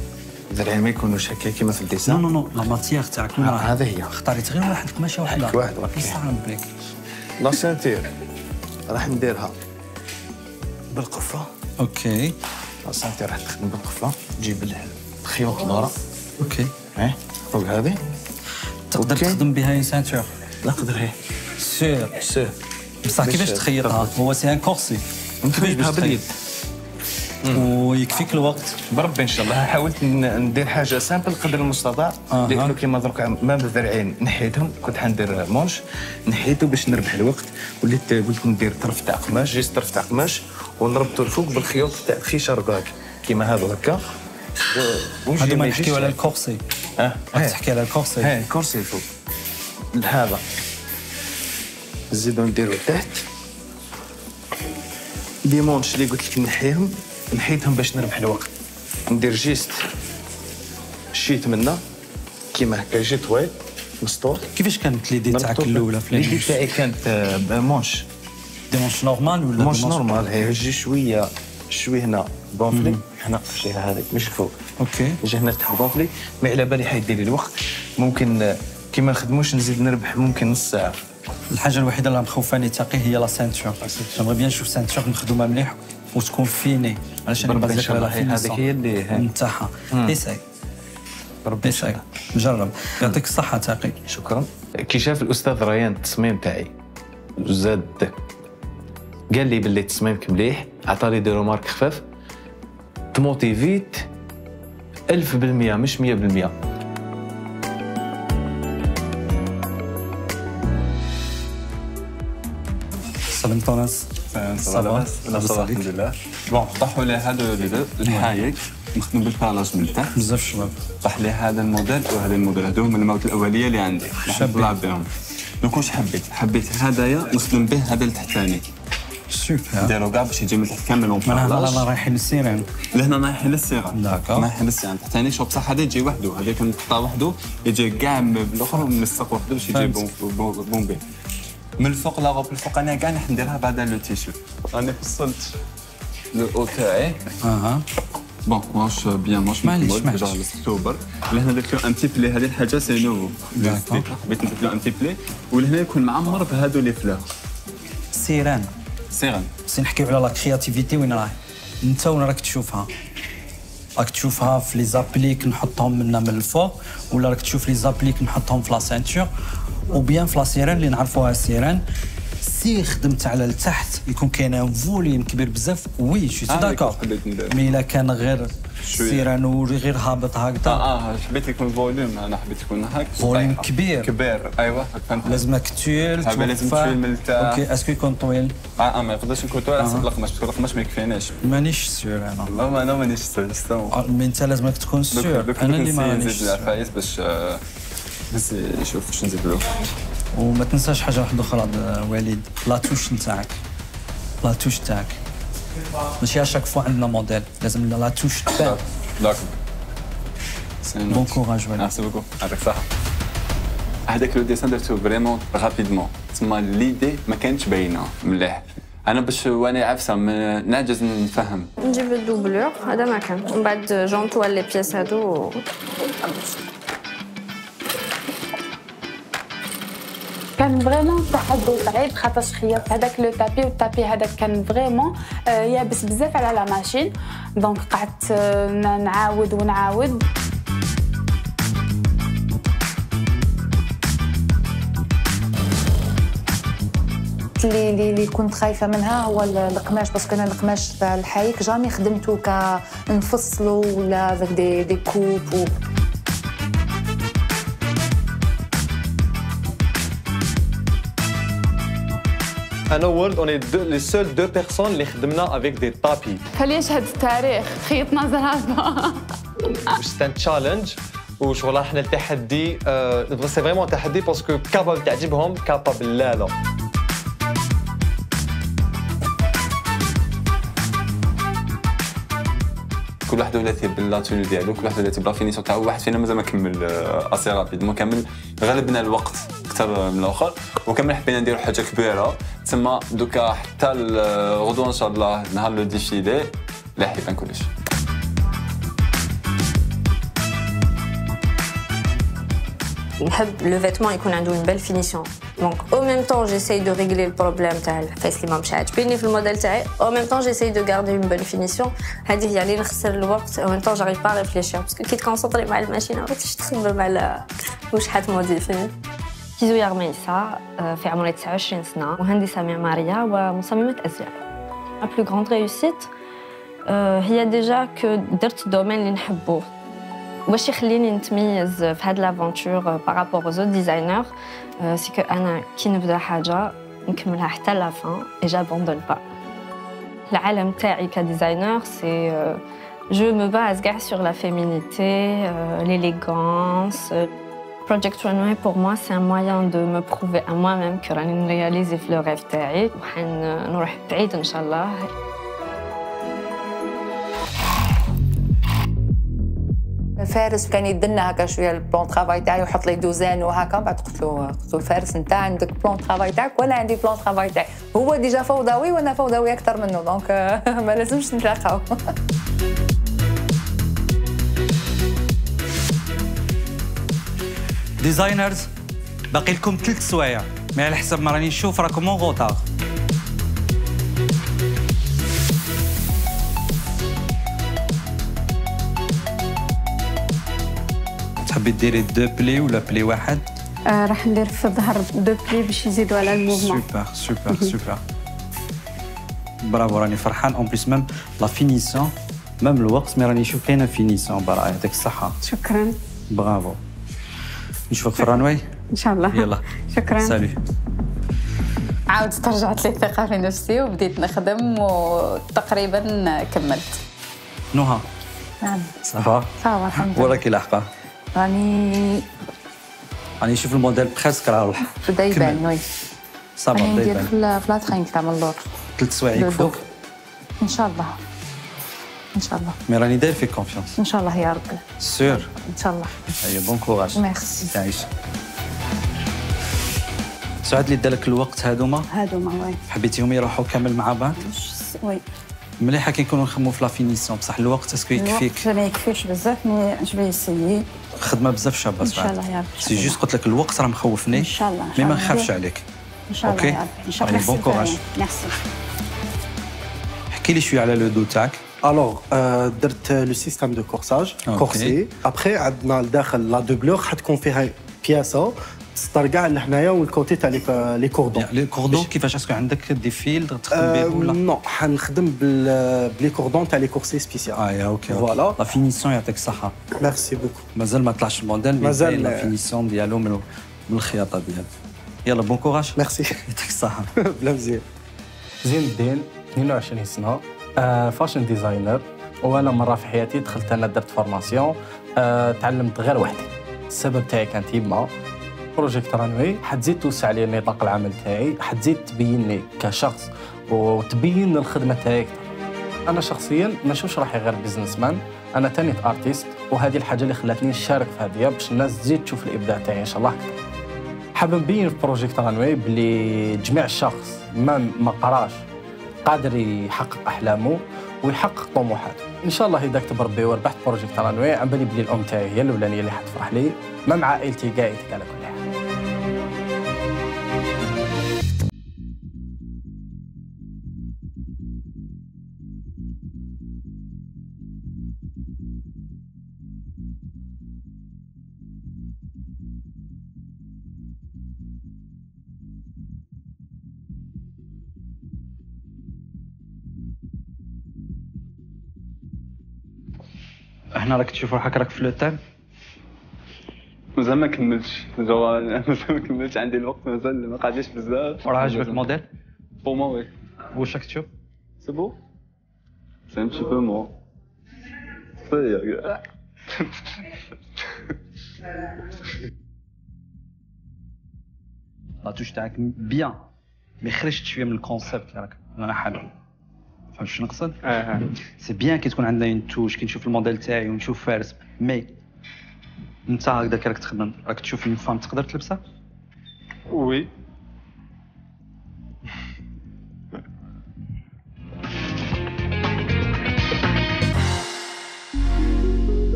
الذرعين ما يكونوش هكا كيما في ال dessin. non non non la matière تاعك. آه، وين هذا هي. اختاريت غير واحد قماشة واحدة. واحد يستعمل بك la ceinture راح نديرها. بالقفة. okay. la ceinture راح تخدم بالقفة. تجيب الخيوط لورا okay. آه فوق هذه. تقدر تخدم بها اي ceinture نقدر هي. sûr sûr. بصح كيفاش تخيطها هو c'est un corset. بها باليد ويكفيك الوقت. بربي إن شاء الله. حاولت ندير حاجة simple قدر المستطاع. أها. لأنه كيما درك ما بالذرعين نحيتهم كنت حندير manches. نحيته باش نربح الوقت. وليت قلت ندير طرف تاع قماش. juste طرف تاع قماش. ونربطو الفوق بالخيوط تاع الخيشه رقاق كيما هذا هكا. و- ونجي هذو ما ما يجيش- نحكيو على ال corset. آه تحكي على ال corset. هاي corset الفوق هذا. نزيدو نديرو تحت. des manches اللي قلت لك نحيهم نحيتهم باش نربح الوقت. ندير juste. شيت منا. كيما هكا جي طويل مسطور كيفاش كانت l'idée تاعك مربوط الأولى في l'idée l'idée تاعي كانت آه، manches. des manches normales ولا manches des normales هي يجي شوية شوية هنا gonflée هنا فيها هذيك مش الفوق okay. يجي هنا تحت gonflée ما على بالي حيدير لي الوقت. ممكن آه، كي ما نخدموش نزيد نربح ممكن نص ساعة. الحاجة الوحيدة اللي مخوفاني تاقي هي la ceinture j'aimerais bien نشوف ceinture مخدومه مليح وتكون finie علاش أنا بازيك على هذيك هي اللي-. نتاعها مم. essaye essaye جرب. يعطيك الصحة تاقي شكرا. كي شاف الأستاذ ريان التصميم تاعي زاد قال لي باللي تصميمك مليح عطاني des remarques خفاف. تموتيفيت 1000% مش 100% سلمت ناس صافا صافا الحمد لله. بون طاحوا لي هادو الحايك. نخدم بالكالاج من تحت. بزاف شباب. طاح لي هذا الموديل وهذا الموديل. هادو هما المواد الأولية اللي عندي. شابين. نطلع بهم. دونك واش حبيت؟ حبيت هدايا نخدم به هذا التحتاني سوبر نديرو كاع باش يجي من تحت كامل أنا بارلاج. رانا رايحين للسيران لهنا رايحين للصيغه داكور. رايحين للصيغه تحتاني شوف بصح هذا يجي وحده هذاك نقطع وحده يجي كاع من الآخر ملصق وحده باش يجي. بون- من الفوق la robe الفوقانيه كاع راح نديرها بعد le tissu راني فصلت le haut تاعي أها bon ماش بيان ماش معليش، معليش. جا اكتوبر لهنا درت له un petit pli هذه الحاجة c'est nouveau. حبيت ندير له un petit pli ولهنا يكون معمر بهادو les fleurs سيران سيغن بس نحكيو على la créativité وين راهي انت وين راك تشوفها؟ راك تشوفها في les appliques نحطهم منا من الفوق ولا راك تشوف les appliques نحطهم في la ceinture ou bien في la sirène اللي نعرفوها السيران سي خدمت على التحت يكون كاين volume كبير بزاف oui chuis d'accord. mais الا كان غير شوية. سيران وغير هابط هكذا آه آه حبيت يكون volume أنا حبيت يكون هاك فوليوم. كبير. كبير أيوه فهمت لازمك لازم. طويل من التحت. أوكي اسكو يكون طويل آه آه ما يقدرش يكون طويل حسب. القماش parce que القماش ما يكفيناش مانيش sûr أنا والله ما أنا مانيش sûr mais انت لازمك تكون sûr أنا اللي ما رانيش نزيد sûr. باش بس يشوف واش نزيد له وما تنساش حاجة واحدة أخرى وليد la touche نتاعك. la touche تاعك ماشي à chaque fois عندنا موديل لازم لنا la touche تبان d'acc bon courage وليد merci beaucoup يعطيك الصحة هذاك le dessin درتو vraiment rapidement تسمى l'idée ما كانتش باينة. مليح. أنا باش وأنا عفسة نعجز نفهم. نجيب ال doublure. هذا ما كان. ومن بعد j'entoile les pièces هادو كان vraiment تحدي صعيب خاطرش خيطت هذاك le tapis وال tapis هذاك كان vraiment آه، يابس بزاف على la machine. donc قعدت آه، نعاود ونعاود اللي اللي, اللي كنت خايفة منها هو القماش parce que أنا القماش تاع الحايك jamais خدمته كنفصلو ولا des découpes و... أنا وورد on est les seules deux personnes اللي خدمنا avec des tapis فليشهد التاريخ خيطنا زرافه c'est un challenge وشغل إحنا التحدي c'est vraiment تحدي parce que capable تعجبهم capable لا لا. كل واحد ولاتي ب la tenue ديالو كل واحد ولاتي ب la finition تاعو واحد فينا مازال ما كمل assez rapide. كامل غلبنا الوقت أكثر من الآخر. وكامل حبينا نديرو حاجة كبيرة. تسمى دوكا حتى غدوة إن شاء الله نهار le défilé راح يبان كلش. نحب le vêtement يكون عنده une belle finition donc au même temps j'essaye de régler ال problème تاع الفيس اللي ما مش عاجبني في الموديل تاعي au même temps j'essaye de garder une bonne finition هذه هي اللي نخسر الوقت au même temps j'arrive pas réfléchir parce que كي ت concentrer مع الماشينه ما تقدرش تخمم على واش حت modifier كيزويا رميسة في عمري 29 سنة مهندسة معمارية ومصممة أزياء la plus grande réussite هي déjà que درت domaine اللي نحبوه واش يخليني نتميز في هاد l'aventure par rapport aux autres designers c'est que أنا كي نبدأ حاجة نكملها حتى la fin et j'abandonne pas العالم تاعي ك designer c'est je me base كاع sur la féminité, euh, l'élégance. Project Runway pour moi c'est un moyen de me prouver à moi-même que راني ن réaliser في le rêve تاعي وحنروح بعيد إن شاء الله فارس كان يدنا هكا شوية ال plan travail تاعي ويحط les دوزان وهكا بعد قلت له قلت له فارس أنت عندك plan travail تاعك وأنا عندي plan travail تاعي؟ هو déjà فوضوي وأنا فوضوي أكثر منه donc ما لازمش نتلاقاو. designers باقي لكم ثلاث سوايع. mais على حسب ما راني نشوف راكم en retard تحبي ديري deux plis ولا pli واحد؟ آه راح ندير في الظهر deux plis باش يزيدوا على ال mouvement. super super super. برافو راني فرحان. en plus même la finition même الوقت mais راني نشوف كاينة finition برا. يعطيك الصحة. شكرا. برافو. نشوفك في ال runway إن شاء الله. يلا. شكرا. سالي. عاود ترجعت لي الثقة في نفسي وبديت نخدم وتقريبا كملت. نهى. نعم. ça va ça va الحمد لله. وراكي لاحقه راني راني نشوف الموديل presque راه بدا يبان oui. ça va بدا ندير يبان في ال- في la traîne تاع من اللور ثلاث سوايع فوق إن شاء الله. إن شاء الله. mais راني داير فيك confiance إن شاء الله يا ربي. sûr إن شاء الله. هيا bon courage merci تعيش. سعد اللي دالك الوقت هادوما؟ هادوما oui. حبيتيهم يروحوا كامل مع بعض؟ oui. مليحة كي نكونوا نخدموا في la finition بصح الوقت est-ce que يكفيك؟ الوقت ما يكفيش بزاف mais j'essaye خدمة بزاف شابة إن شاء الله يا ربي c'est juste قلت لك الوقت راه مخوفني إن شاء الله mais ما الله. نخافش عليك. إن شاء الله. يا ربي إن شاء الله. bon courage. merci. احكي لي شوية على le dos تاعك alors درت le système de corsage. corset. après عندنا لداخل la doublure حتكون فيها بياسه تسطر كاع لهنايا وال côté تاع لي- لي كوردون. لي كوردون كيفاش est-ce que عندك des fils تخدم بهم ولا؟ non حنخدم ب les cordons تاع les corsets spécial. آه يا OK voilà. la finition يعطيك الصحة. merci beaucoup مازال ما طلعش الموديل مازال- la finition ديالو من من الخياطة ديالو. يلا bon courage merci يعطيك الصحة. بلا مزيان زين الدين 22 سنة. آه fashion designer وأنا مرة في حياتي دخلت أنا درت formation آه تعلمت غير وحدي. السبب تاعي كانت يما Project Runway حتزيد توسع لي نطاق العمل تاعي. حتزيد تبيني كشخص وتبين الخدمة تاعي. أكثر أنا شخصيا ما نشوفش روحي غير businessman أنا تاني artiste وهذه الحاجة اللي خلاتني نشارك في هذه باش الناس تزيد تشوف الإبداع تاعي إن شاء الله. أكثر حاب نبين في Project Runway بلي جميع الشخص ما ما قراش قادر يحقق أحلامه ويحقق طموحاته. إن شاء الله إذا كتب ربي وربحت بروجيكت رانوي عم بالي بلي الأم تاعي هي الأولانية اللي حتفرح لي ما مع عائلتي يديك على كل هنا راك تشوف روحك راك في le thème مازال ما كملتش. جو مازال ما كملتش. عندي الوقت مازال ما قعدش بزاف. وراه عجبك ال modèle pour moi oui واش راك تشوف c'est beau c'est un petit peu mou ici la touche تاعك bien mais خرجت شوية من ال concept اللي راك أنا حابب. فهمت شنو نقصد؟ c'est bien كي تكون عندنا une touche كي نشوف الموديل تاعي ونشوف فارس mais انت هكذاك راك تخدم راك تشوف une femme تقدر تلبسها؟ oui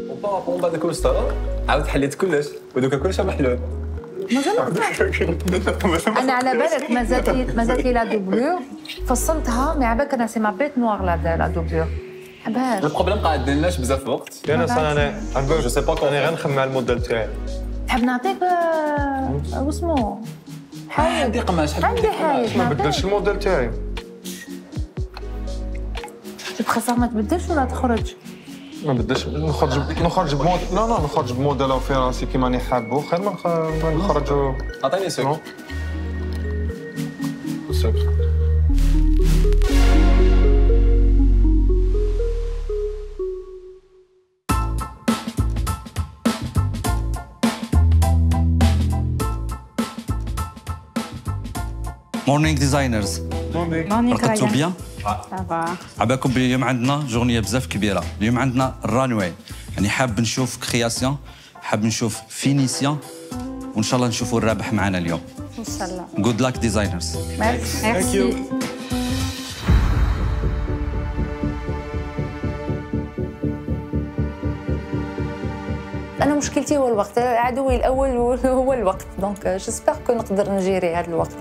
وبارابون بعد الكوستر عاود حليت كلش ودوكا كلش محلول مازال أنا على بالك مازالت لي مازالت لي لا دوبلور فصلتها مي على بالك أنا سي ما بيت نوار لا دوبلور حبهاش البروبليم قاعد لناش بزاف وقت أنا أنا جو سي با أنا غير نخمم على الموديل تاعي. تحب نعطيك آه، واسمو؟ حاجة عندي قماش عندي حاجة. ما بدلش الموديل تاعي. تبخسر ما تبدلش ولا تخرج؟ ما بداش نخرج نخرج بموديل لا لا نخرج بموديل في راسي كيما راني حابه خير ما نخ- ما نخرج عطيني سوق. سوق. morning designers رقدتوا bien عبالكم اليوم عندنا journée بزاف كبيرة. اليوم عندنا ال runway يعني حاب نشوف création حاب نشوف finition وإن شاء الله نشوفوا الرابح معنا اليوم. إن شاء الله. good luck designers merci أنا مشكلتي هو الوقت عدوي الأول هو الوقت. donc j'espère que نقدر نجيري هذا الوقت.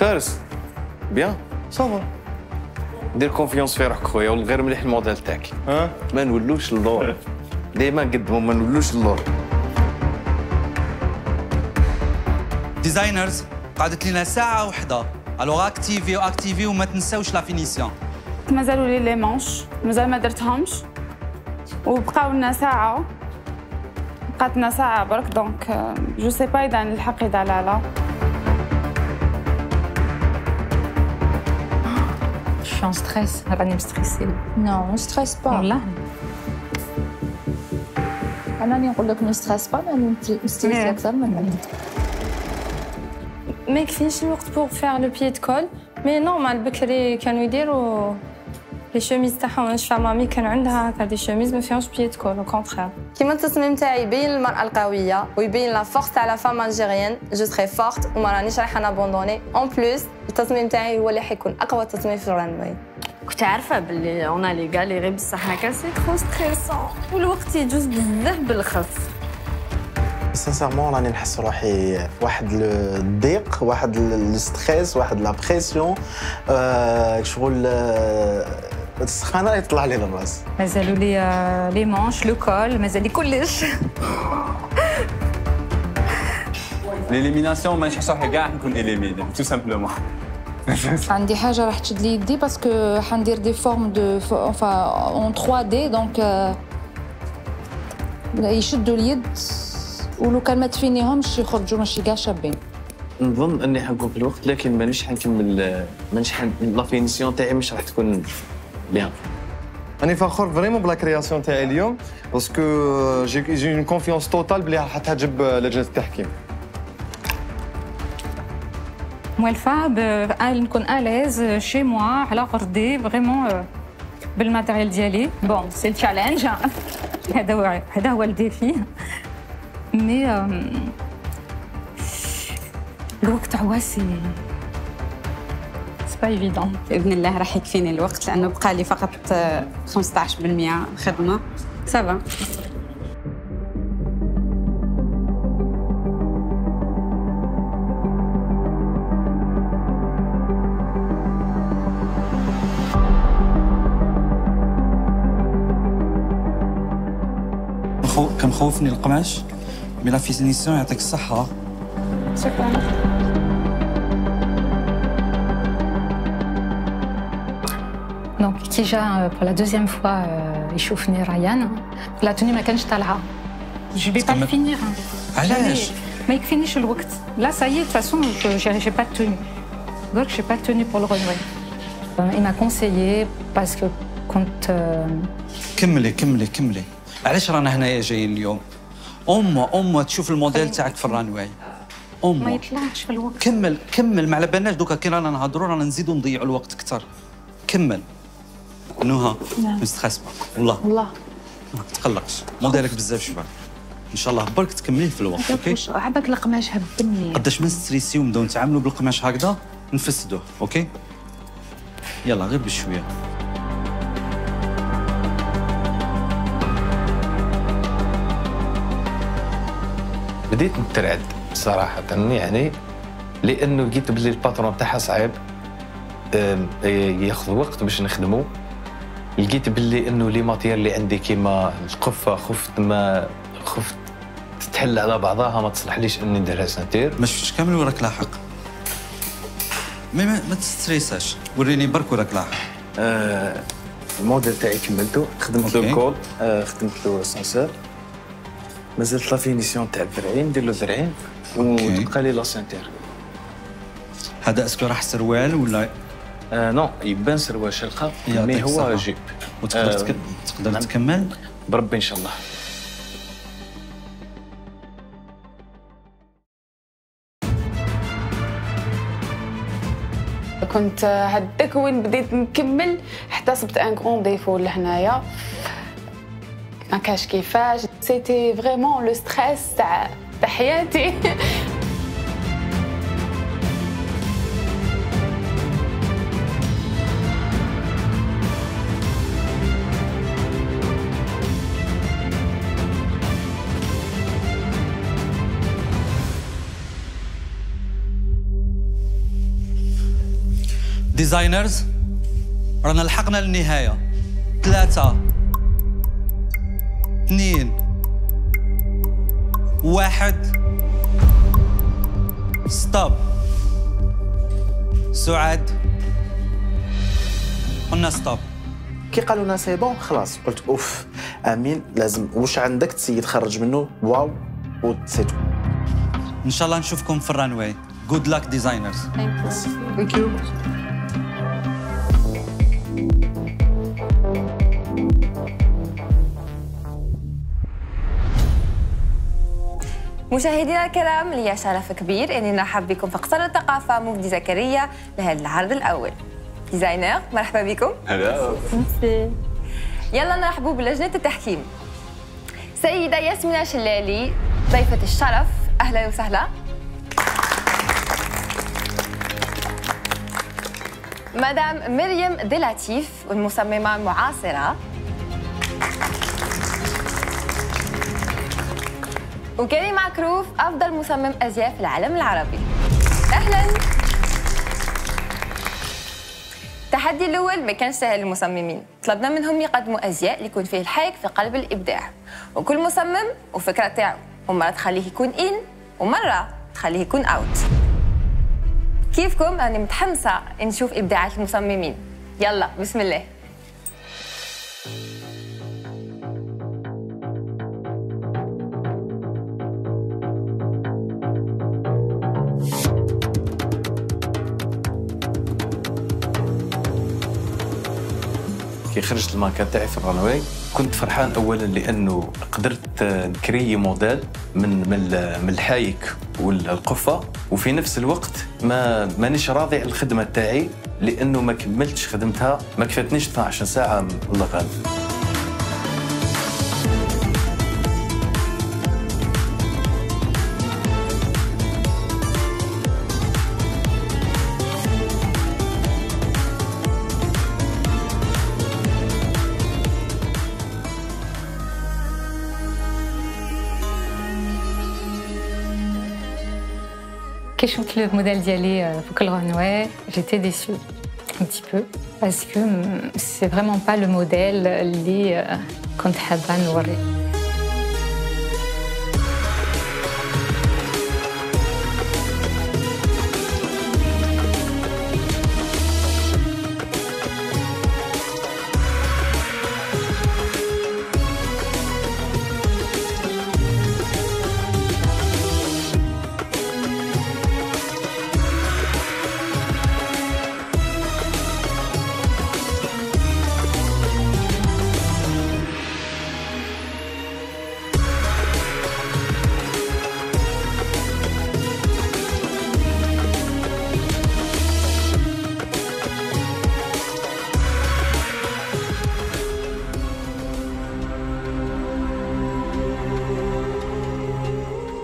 فارس bien. ça va دير confiance في روحك خويا والغير مليح الموديل تاعك. ها؟ ما نولوش اللور ديما قدموا ما نولوش اللور designers قعدت لنا ساعة وحدة. الوغ اكتيفي واكتيفي وما تنساوش la finition مازالوا لي les manches مازال ما درتهمش. وبقاو لنا ساعة. بقات لنا ساعة برك. donc je sais pas إذا نلحق إذا لا لا. Suis en stress. راني مستريسي. ne stresse pas والله. أنا اللي نقول لك ne stresse pas ما مستريسي أكثر منك ما يكفينش الوقت pour faire le pied de col mais normal بكري كانوا يديروا les chemises تاعهم أنا شفا mamie كان عندها هكا des chemises ما فيهمش pied col au contraire كيما التصميم تاعي يبين المرأة القوية ويبين la force تاع la femme algérienne je serai forte وما رانيش رايحة نابوندوني en plus التصميم تاعي هو اللي حيكون أقوى تصميم في الرانواي كنت عارفة باللي اون لي غاليري بصح هكا سي ترو ستريسون والوقت يجوز بزاف بالخف سانسيرمون راني نحس روحي في واحد لو الضيق واحد الستريس واحد لا بريسيون آه شغل آه، السخانة يطلع لي للراس مازالوا لي لي مونش لو كول مازال لي كلش. l'élimination ما نحس روحي كاع نكون éliminé tout simplement عندي حاجة راح تشد لي يدي parce que حندير des formes de enfin en 3D donc يشدوا اليد. ولو كان ما تفينيهمش يخرجوا ماشي كاع شابين. نظن إني حنكون في الوقت لكن مانيش حنكمل مانيش حن... la finition تاعي مش راح تكون bien راني فخور vraiment ب la création تاعي اليوم باسكو جي جي اون كونفيونس توتال بلي راح تعجب لجنه التحكيم موالفه ب- نكون اليز شي موا على غردي فريمون بالماتيريال ديالي بون سي التشالنج هذا هو هذا هو الديفي مي آم، الوقت عواسي سي با ايفيدون باذن الله راح يكفيني الوقت لأنه بقى لي فقط آه، 15% خدمة. ça va كان خوفني القماش. mais la finition يعطيك الصحه شكرا. Donc كي جا pour la deuxième fois يشوفني ريان la tenue ما كانش طالعه je peux pas finir علاش ما يكفينيش الوقت là ça y est façon j'ai pas tenue درك j'ai pas tenue pour le runway et m'a conseillé parce que كنت كملي كملي كملي. علاش رانا هنايا جايين اليوم؟ أمه أمه تشوف الموديل تاعك في ال runway ما أمه. يطلعش في الوقت. كمل كمل. ما على بالناش دوكا كي رانا نهضروا رانا نزيدوا نضيعوا الوقت أكثر. كمل. نوها نعم. ما تستخاس با والله. والله. ما تقلقش. موديلك بزاف شباب. إن شاء الله برك تكمليه في الوقت okay؟ عباك القماش هبني قداش ما نستريسيو ونبداو نتعاملوا بالقماش هكذا نفسدوه okay؟ يلا غير بشوية. بديت نترعد صراحة يعني لأنه لقيت باللي ال patron تاعها صعيب أم، ياخذ وقت باش نخدمه لقيت باللي إنه لي ماتير اللي عندي كيما القفة خفت ما خفت تتحل على بعضها ما تصلحليش إني نديرها ceinture. ما شفتش كامل وراك لاحق. ما ما, ما تستريساش. وريني برك وراك لاحق. آه الموديل تاعي كملته خدمت له. ال col آه خدمت له ceinture. مازالت la finition تاع الذرعين ندير له ذرعين وتبقى لي la ceinture هذا est-ce que راح سروال ولا آه non يبان سروال شلقه mais هو. جيب. وتقدر تك- تقدر تكمل؟ بربي إن شاء الله. كنت هداك وين بديت نكمل. حتى صبت un grand défaut لهنايا. ما كاش كيفاش. c'était vraiment le stress تاع تاع حياتي. designers رانا لحقنا للنهاية. ثلاثة اثنين. واحد. stop. سعاد. قلنا stop. كي قالوا لنا c'est bon خلاص. قلت أوف آمين لازم. واش عندك تسيد خرج منه؟ واو. وتسيتو إن شاء الله نشوفكم في ال runway. Good luck designers thank you مشاهدينا الكرام لي شرف كبير أني نرحب بكم في قصر الثقافة مفدي زكريا لهذا العرض الأول. designer مرحبا بكم. هلا. يلا نرحبوا بلجنة التحكيم. سيدة ياسمينة شلالي ضيفة الشرف أهلا وسهلا. مدام مريم ديلاتيف والمصممة المعاصره وكريم عكروف أفضل مصمم أزياء في العالم العربي. أهلا. التحدي الأول ما كانش سهل للمصممين. طلبنا منهم يقدموا اللي يكون فيه الحيك في قلب الإبداع. وكل مصمم وفكرة تاعو ومرة تخليه يكون ان ومرة تخليه يكون اوت كيفكم؟ راني متحمسة نشوف إبداعات المصممين. يلا بسم الله. كي خرجت الماركه تاعي في ال runway كنت فرحان اولا لأنه قدرت نكري موديل من من من الحايك والقفة وفي نفس الوقت ما مانيش راضي على الخدمة تاعي لأنه ما كملتش خدمتها ما كفاتنيش 12 ساعة الله غالب كي شفت الموديل ديالي فوق الغنوة جيتي ديسو un petit peu parce que mm, c'est vraiment pas le modèle اللي euh, كنت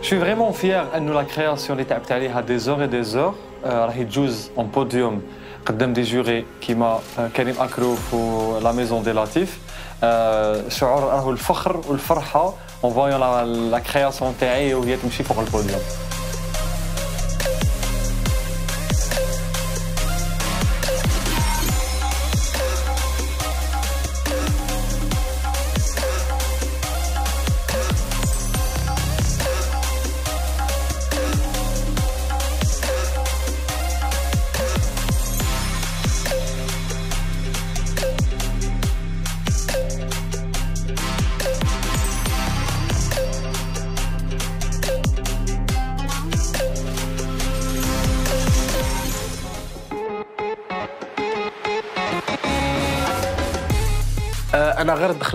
Je suis vraiment fier انه la création اللي تعبت عليها des heures et des heures راهي تجوز en podium قدام des jurys كيما آه، كريم اكروف ولا ميزون دي لاتيف آه، شعور راهو الفخر والفرحه en voyant la création تاعي وهي تمشي فوق البوديوم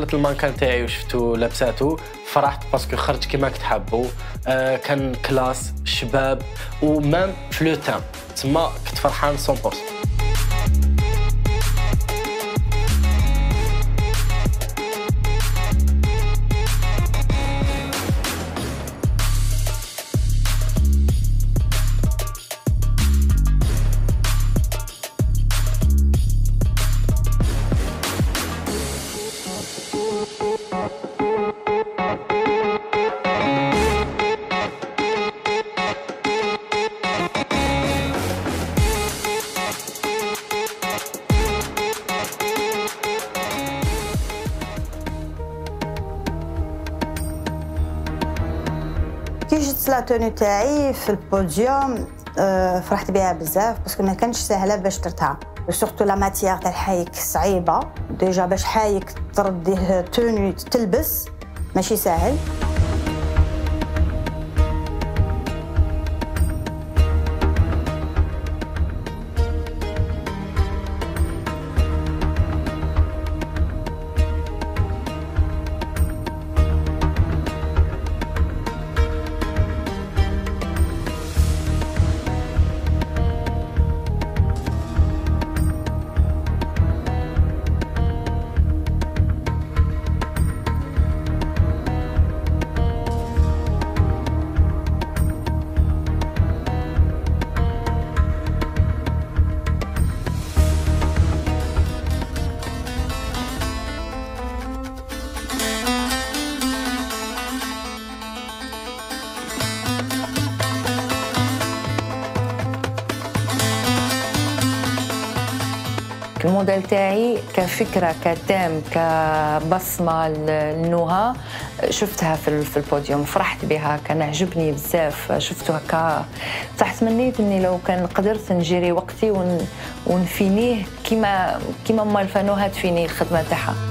دخلت المانكان تاعي وشفتو لابساتو فرحت parce que خرج كيما كنت حابو. آه، كان classe شباب و même flottant تما كنت فرحان 100% تاعي في البوديوم آه، فرحت بها بزاف parce que ما كانش سهلة باش درتها surtout la matière تاع الحايك صعيبة. déjà باش حايك ترديه tenue تلبس ماشي ساهل. الموديل تاعي كفكرة كتام كبصمة للنهى شفتها في البوديوم فرحت بها كان عجبني بزاف شفته هكا صح تمنيت إني لو كان قدرت نجري وقتي ون ونفينيه كيما كيما ما الفانوها تفيني الخدمة تاعها.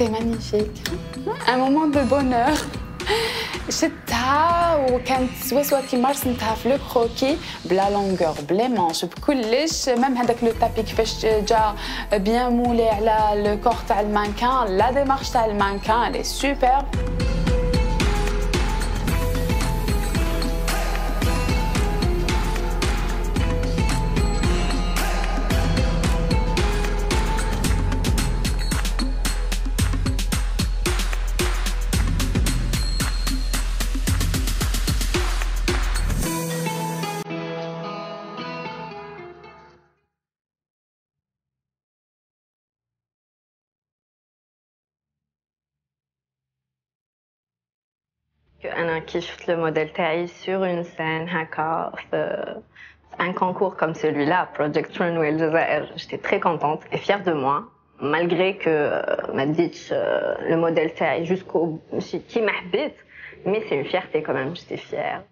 C'était magnifique. Un moment de bonheur. شفتها وكانت سوا سوا كيما رسمتها في le croquis ب la longueur ب la manche بكلش même هذاك le tapis كيفاش جا بيان مولي على le corps تاع ال mannequin la démarche تاع ال mannequin elle est super anarchistes le modèle TI sur une scène hackath, euh, un concours comme celui-là, Project Runway Jazair. Euh, j'étais très contente et fière de moi, malgré que euh, m'a dit euh, le modèle TI jusqu'au qui m'habite, mais c'est une fierté quand même, j'étais fière.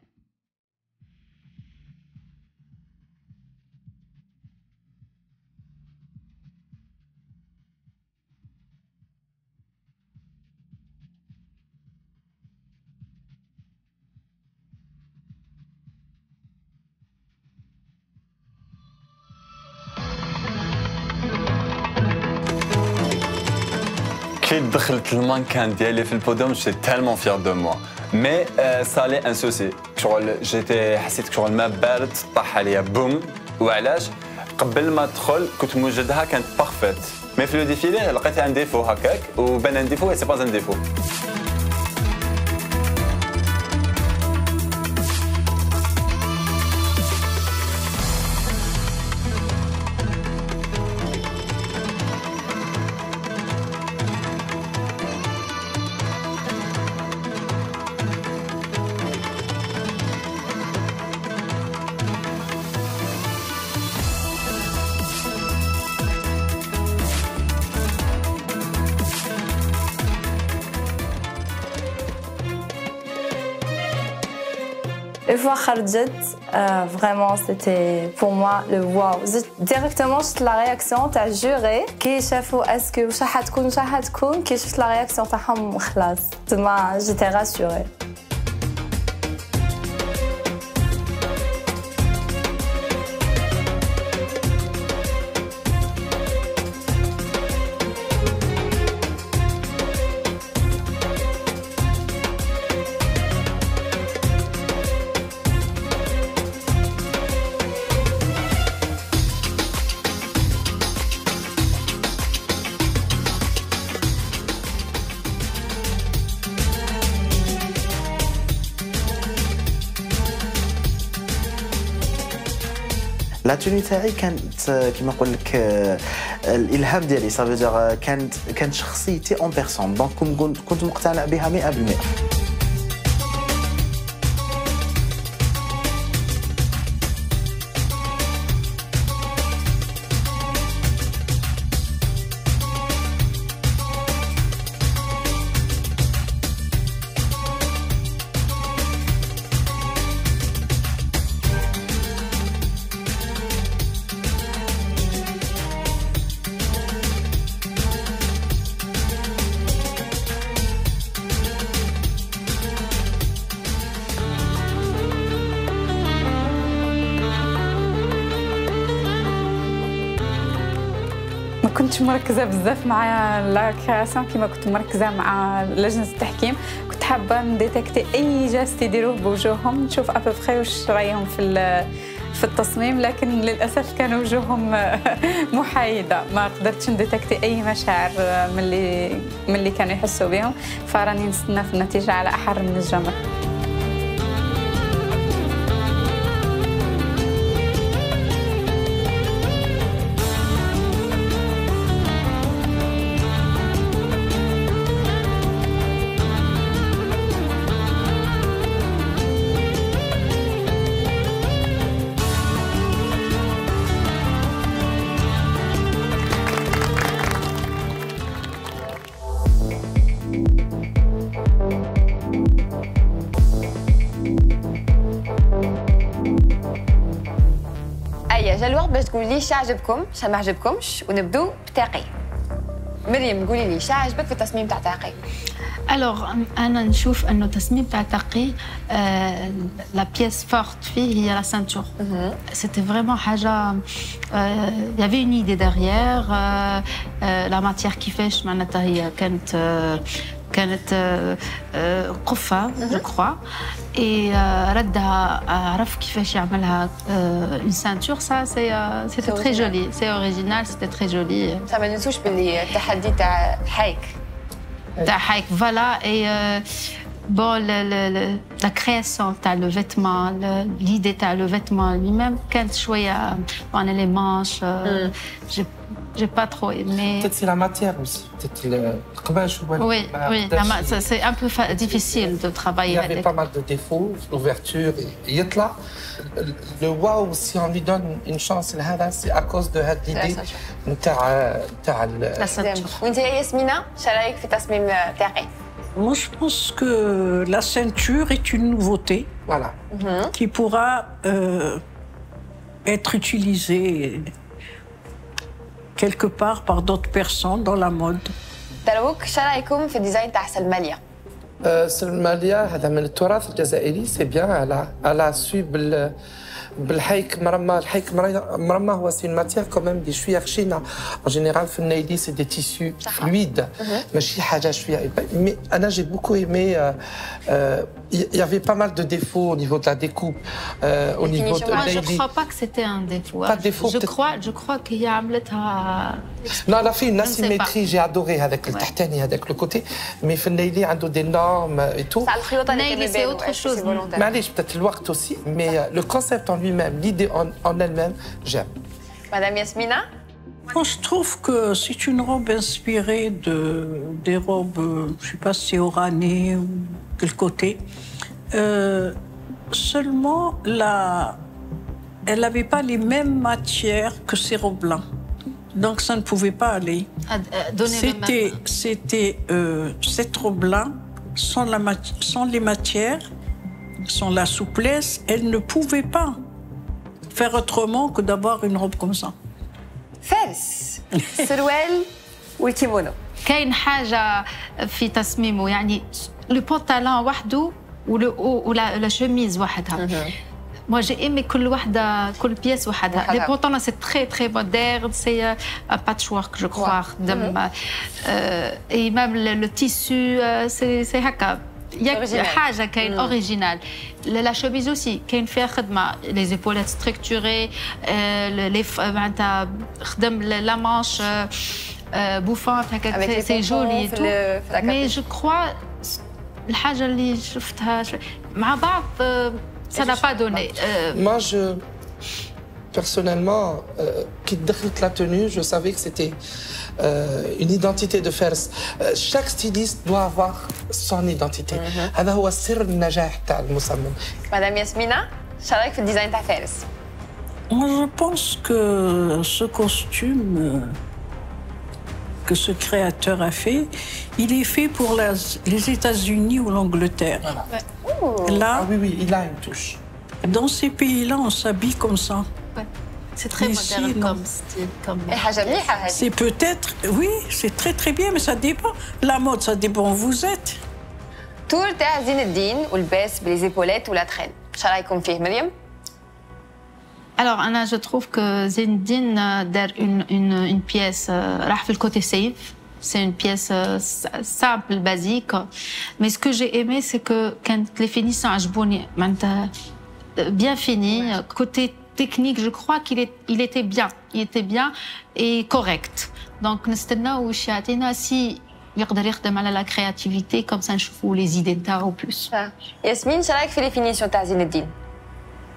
كي دخلت المانكان ديالي في ال podium j'étais tellement fière de moi mais il y a un souci شغل j'étais حسيت شغل ما بارد طاح عليا بوم وعلاش قبل ما ادخل كنت موجدها كانت parfaite mais في le défilé لقيت un défaut هكاك وبان un défaut c'est pas un défaut Une fois خرجت euh, vraiment c'était pour moi le waouh directement شفت la réaction تاع الجوري كي شافوا اسكو واش راح تكون واش راح تكون كي شفت la réaction تاعهم خلاص تما j'étais rassurée la tenue تاعي كانت آه، كيما نقول لك آه، الالهام ديالي صافي كانت كانت شخصيتي en personne donc كنت مقتنع بها 100% بزاف مع لا كيما كنت مركزة مع لجنة التحكيم. كنت حابة نديتكتي أي جاست يديروه بوجوههم نشوف ابوبخي واش رايهم في في التصميم لكن للأسف كانوا وجوههم محايدة. ما قدرتش نديتكتي أي مشاعر من اللي من اللي كانوا يحسوا بهم فراني نستنى في النتيجة على أحر من الجمر الوقت باش تقول لي عجبكم؟ شا ما عجبكمش؟ ونبدو بتاقي مريم قولي لي شا عجبك في التصميم تاع تاقي Alors أنا نشوف أنه التصميم تاع تاقي la pièce forte فيه هي la ceinture c'était vraiment حاجة y avait une idée derrière la matière كيفاش معناتها هي كانت كانت قفة je crois et ردها عرف كيفاش يعملها une ceinture ça c'est c'était très joli c'est original c'était très joli ما ننسوش باللي التحدي تاع حيك تاع حيك voilà et Bon, le, le, le, la création, le vêtement, l'idée, le vêtement lui-même, quand je suis on les manches, mm. J'ai pas trop aimé. Peut-être c'est la matière aussi. Peut-être le Oui, oui c'est un peu difficile de travailler. avec. Il y avait pas mal de défauts, l'ouverture, il y a là. Le waouh, si on lui donne une chance, c'est à cause de cette idée. La ceinture. On dit Yasmina, Shalaïk fait tasmim euh, terre. Moi, je pense que la ceinture est une nouveauté voilà. Mhm. qui pourra euh, être utilisée quelque part par d'autres personnes dans la mode. تروك شو رايكم في ال design تاع سلماليا؟ سلماليا هذا من التراث الجزائري c'est bien على على سوي بال بالحيك مرمى الحيك مرمى هو sa matière quand même دي شوية خشينه en général في النايلي c'est des tissus fluides ماشي حاجة شوية mais أنا j'ai beaucoup aimé il y avait pas mal de défauts au niveau de la découpe, euh, au niveau de Moi, je ne crois pas que c'était un défaut. Pas de hein. défaut. Je crois, je crois qu'il y a Hamlet à. Non, elle a fait une asymétrie. J'ai adoré avec le tartani, avec le côté. Mais Fenneili a des normes et tout. Fenneili, c'est autre chose. Mais allez, je peut-être le aussi. Mais euh, le concept en lui-même, l'idée en elle-même, j'aime. Madame Yasmina? Moi, je trouve que c'est une robe inspirée de, des robes, euh, je ne sais pas si c'est Orané ou quel côté. Euh, seulement, la, elle n'avait pas les mêmes matières que ces robes-là. Donc, ça ne pouvait pas aller. donner le C'était, c'était euh, cette robe-là, sans, la mati- sans les matières, sans la souplesse, elle ne pouvait pas faire autrement que d'avoir une robe comme ça. فارس سروال والكيمونو كاين حاجة في تصميمه يعني لو بونتالون وحده ولو ولا لا شوميز وحدها Moi, j'ai aimé كل وحدة كل بيس وحدها. وحدها. Les pantalons, c'est très, très moderne. C'est euh, un patchwork, je crois. خدم. Euh, et même le, le tissu, euh, c'est c'est هكا. ياك Original. حاجة كاين مم. اوريجينال لا شوميز اوسي كاين فيها خدمه لي زيبولات ستركتوري لي معناتها خدم لا مانش بوفونت Avec هكا les سي pompons جولي في ال- في مي الأكابيش. جو كخوا الحاجة اللي شفتها ش- مع بعض ça n'a pas donné. Euh, Moi, je, personnellement, euh, qui décrit la tenue, je savais que c'était euh, une identité de Fers. Euh, chaque styliste doit avoir son identité. هذا هو سر النجاح تاع المصمم. مدام ياسمينة ايش رايك في الديزاين تاع فارس؟ Moi, je pense que ce costume euh, que ce créateur a fait, il est fait pour la- les États-Unis ou l'Angleterre. Là, Ah oui, oui, il a une touche. Dans ces pays-là, on s'habille comme ça. C'est très Ici, moderne non. comme style. Comme... حاجة مليحة هذه. C'est peut-être, oui, c'est très très bien, mais ça dépend. La mode, ça dépend où vous êtes. تور تاع زين الدين والباس بليزيبولات ولا تخيل ايش رايكم فيه مريم؟ Alors, Anna, je trouve que Zindine euh, dar une, une, une pièce, euh, راح في le côté safe. C'est une pièce euh, s- simple, basique. Mais ce que j'ai aimé, c'est que quand les finitions عجبوني معناتها euh, bien fini. Côté technique, je crois qu'il est, il était bien. Il était bien et correct. Donc, نستناو واش يعطينا si يقدر يخدم على la créativité, comme ça نشوفوا les idées نتاعو plus. ياسمين ايش رايك في لي فينيسيون تاع زين الدين؟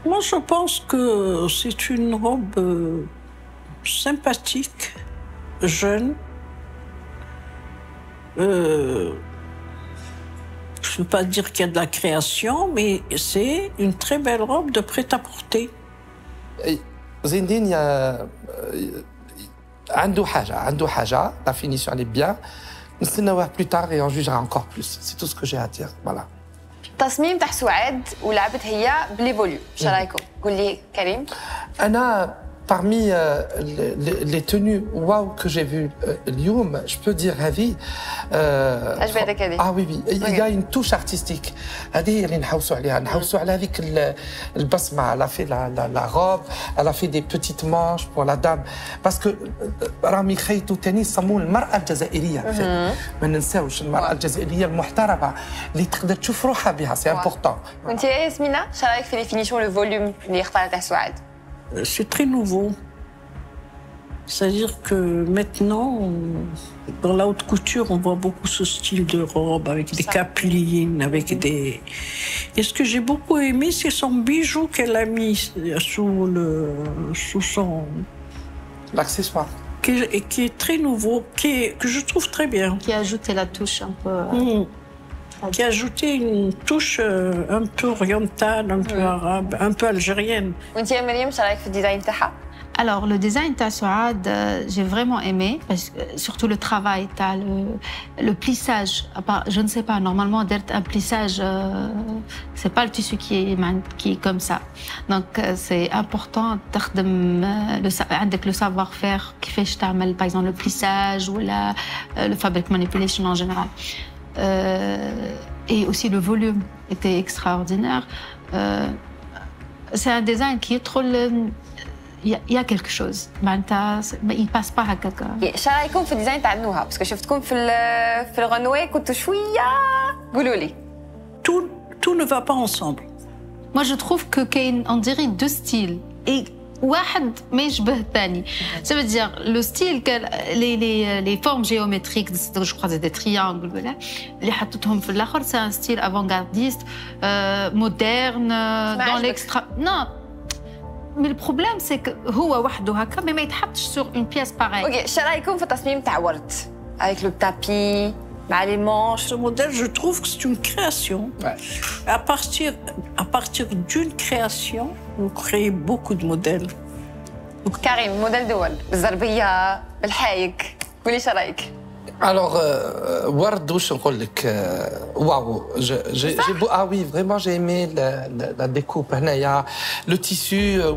Moi, je pense que c'est une robe euh, sympathique, jeune. Euh, je ne veux pas dire qu'il y a de la création, mais c'est une très belle robe de prêt-à-porter. زين يا عنده حاجة عنده حاجة la finition elle est bien نستناوها plus tard et on jugera encore plus c'est tout ce que j'ai à dire voilà تصميم تاع سعاد ولعبت هي بلي فوليوم إيش رايكم؟ قول لي كريم Anna, parmi euh, les, les- les tenues waouh que j'ai vues euh, اليوم je peux dire هذه euh, عجبتك هذه؟ آه oui oui il y a une touche artistique. هذه هي اللي نحوسوا عليها نحوسوا على هذيك ال- البصمه elle a fait la, la, la robe elle a fait des petites manches pour la dame. Parce que euh, راهم يخيطوا تاني يسموه المراه الجزائريه مهم. ما ننساوش المراه الجزائريه المحترمه اللي تقدر تشوف روحها بها c'est important وانت يا ياسمينة إيش رايك في لي فينيسيون لو فوليوم اللي اختارتها سعاد؟ Euh, C'est très nouveau. C'est-à-dire que maintenant, on- dans la haute couture, on voit beaucoup ce style de robe avec des capelines, avec des. Et ce que j'ai beaucoup aimé, c'est son bijou qu'elle a mis sous le, sous son. L'accessoire. Qui, qui est très nouveau, qui est- que je trouve très bien. Qui a ajouté la touche un peu. Mm qui ajoutait une touche euh, un peu orientale, un peu arabe, un peu algérienne. Alors, le design Tassoad, euh, j'ai vraiment aimé, parce que, euh, surtout le travail, le, plissage. Ah, je ne sais pas, normalement, un plissage, euh, c'est pas le tissu qui est, comme ça. Donc, euh, c'est important de le, savoir-faire qui fait, par exemple, le plissage ou la, le fabric manipulation en général. Euh, et aussi le volume était extraordinaire. Euh, c'est un design qui est trop il y, a quelque chose معناتها il passe pas هكاك ايش رايكم في الديزاين تاع النوها باسكو شفتكم في في الغنوي كنتوا شويه قولوا لي tout tout ne va pas ensemble moi je trouve que كاين on dirait deux styles et واحد ما يشبه الثاني. ça veut dire le style les les les formes géométriques دو je أو quasi des triangles ولا اللي حطتهم في الآخر c'est un style avant-gardiste moderne dans l'extra non mais ال problème c'est هو وحده هكا mais ما يتحطش sur une pièce pareille أوكي شرايكم في التصميم تاع ورد avec le tapis. مع les manches Ce modèle, je trouve que c'est une création. Ouais. À partir, à partir d'une création, vous créez beaucoup de modèles. كريم موديل دول بالزربيه بالحايك قولي ايش رايك؟ Alors, euh, Ward, je euh, waouh, j'ai ah oui, vraiment j'ai aimé la, la, la découpe. Il y a le tissu, euh,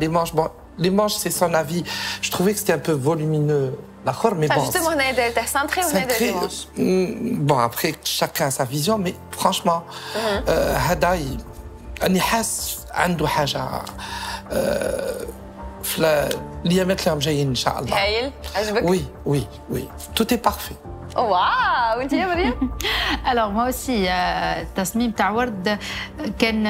les manches, bon, les manches c'est son avis. Je trouvais que c'était un peu volumineux. D'accord, mais bon. Justement, on a été centré ou on des manches mm, Bon, après chacun a sa vision, mais franchement, هذا أني حاس عنده حاجة في الايامات اللي راهم جايين ان شاء الله هايل عجبك oui oui oui tout est parfait واو وانت يا مريم alors moi aussi التصميم تاع ورد كان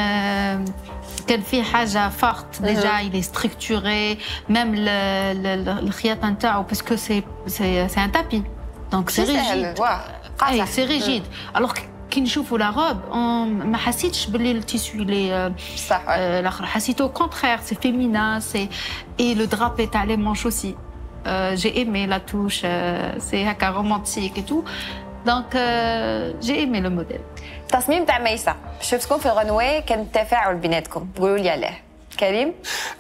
كان فيه حاجة forte déjà elle est structurée même الخياطه نتاعو parce que c'est c'est c'est un tapis donc c'est rigide et c'est rigide alors كي نشوفوا la robe ما حسيتش باللي ال tissu لي صح الآخر حسيته au contraire c'est féminin c'est et le drapé تاع les manches aussi j'ai aimé la touche c'est هكا romantique et tout donc j'ai aimé le modèle التصميم تاع ميسا شفتكم في الغنوي كان تفاعل بيناتكم قولوا لي عليه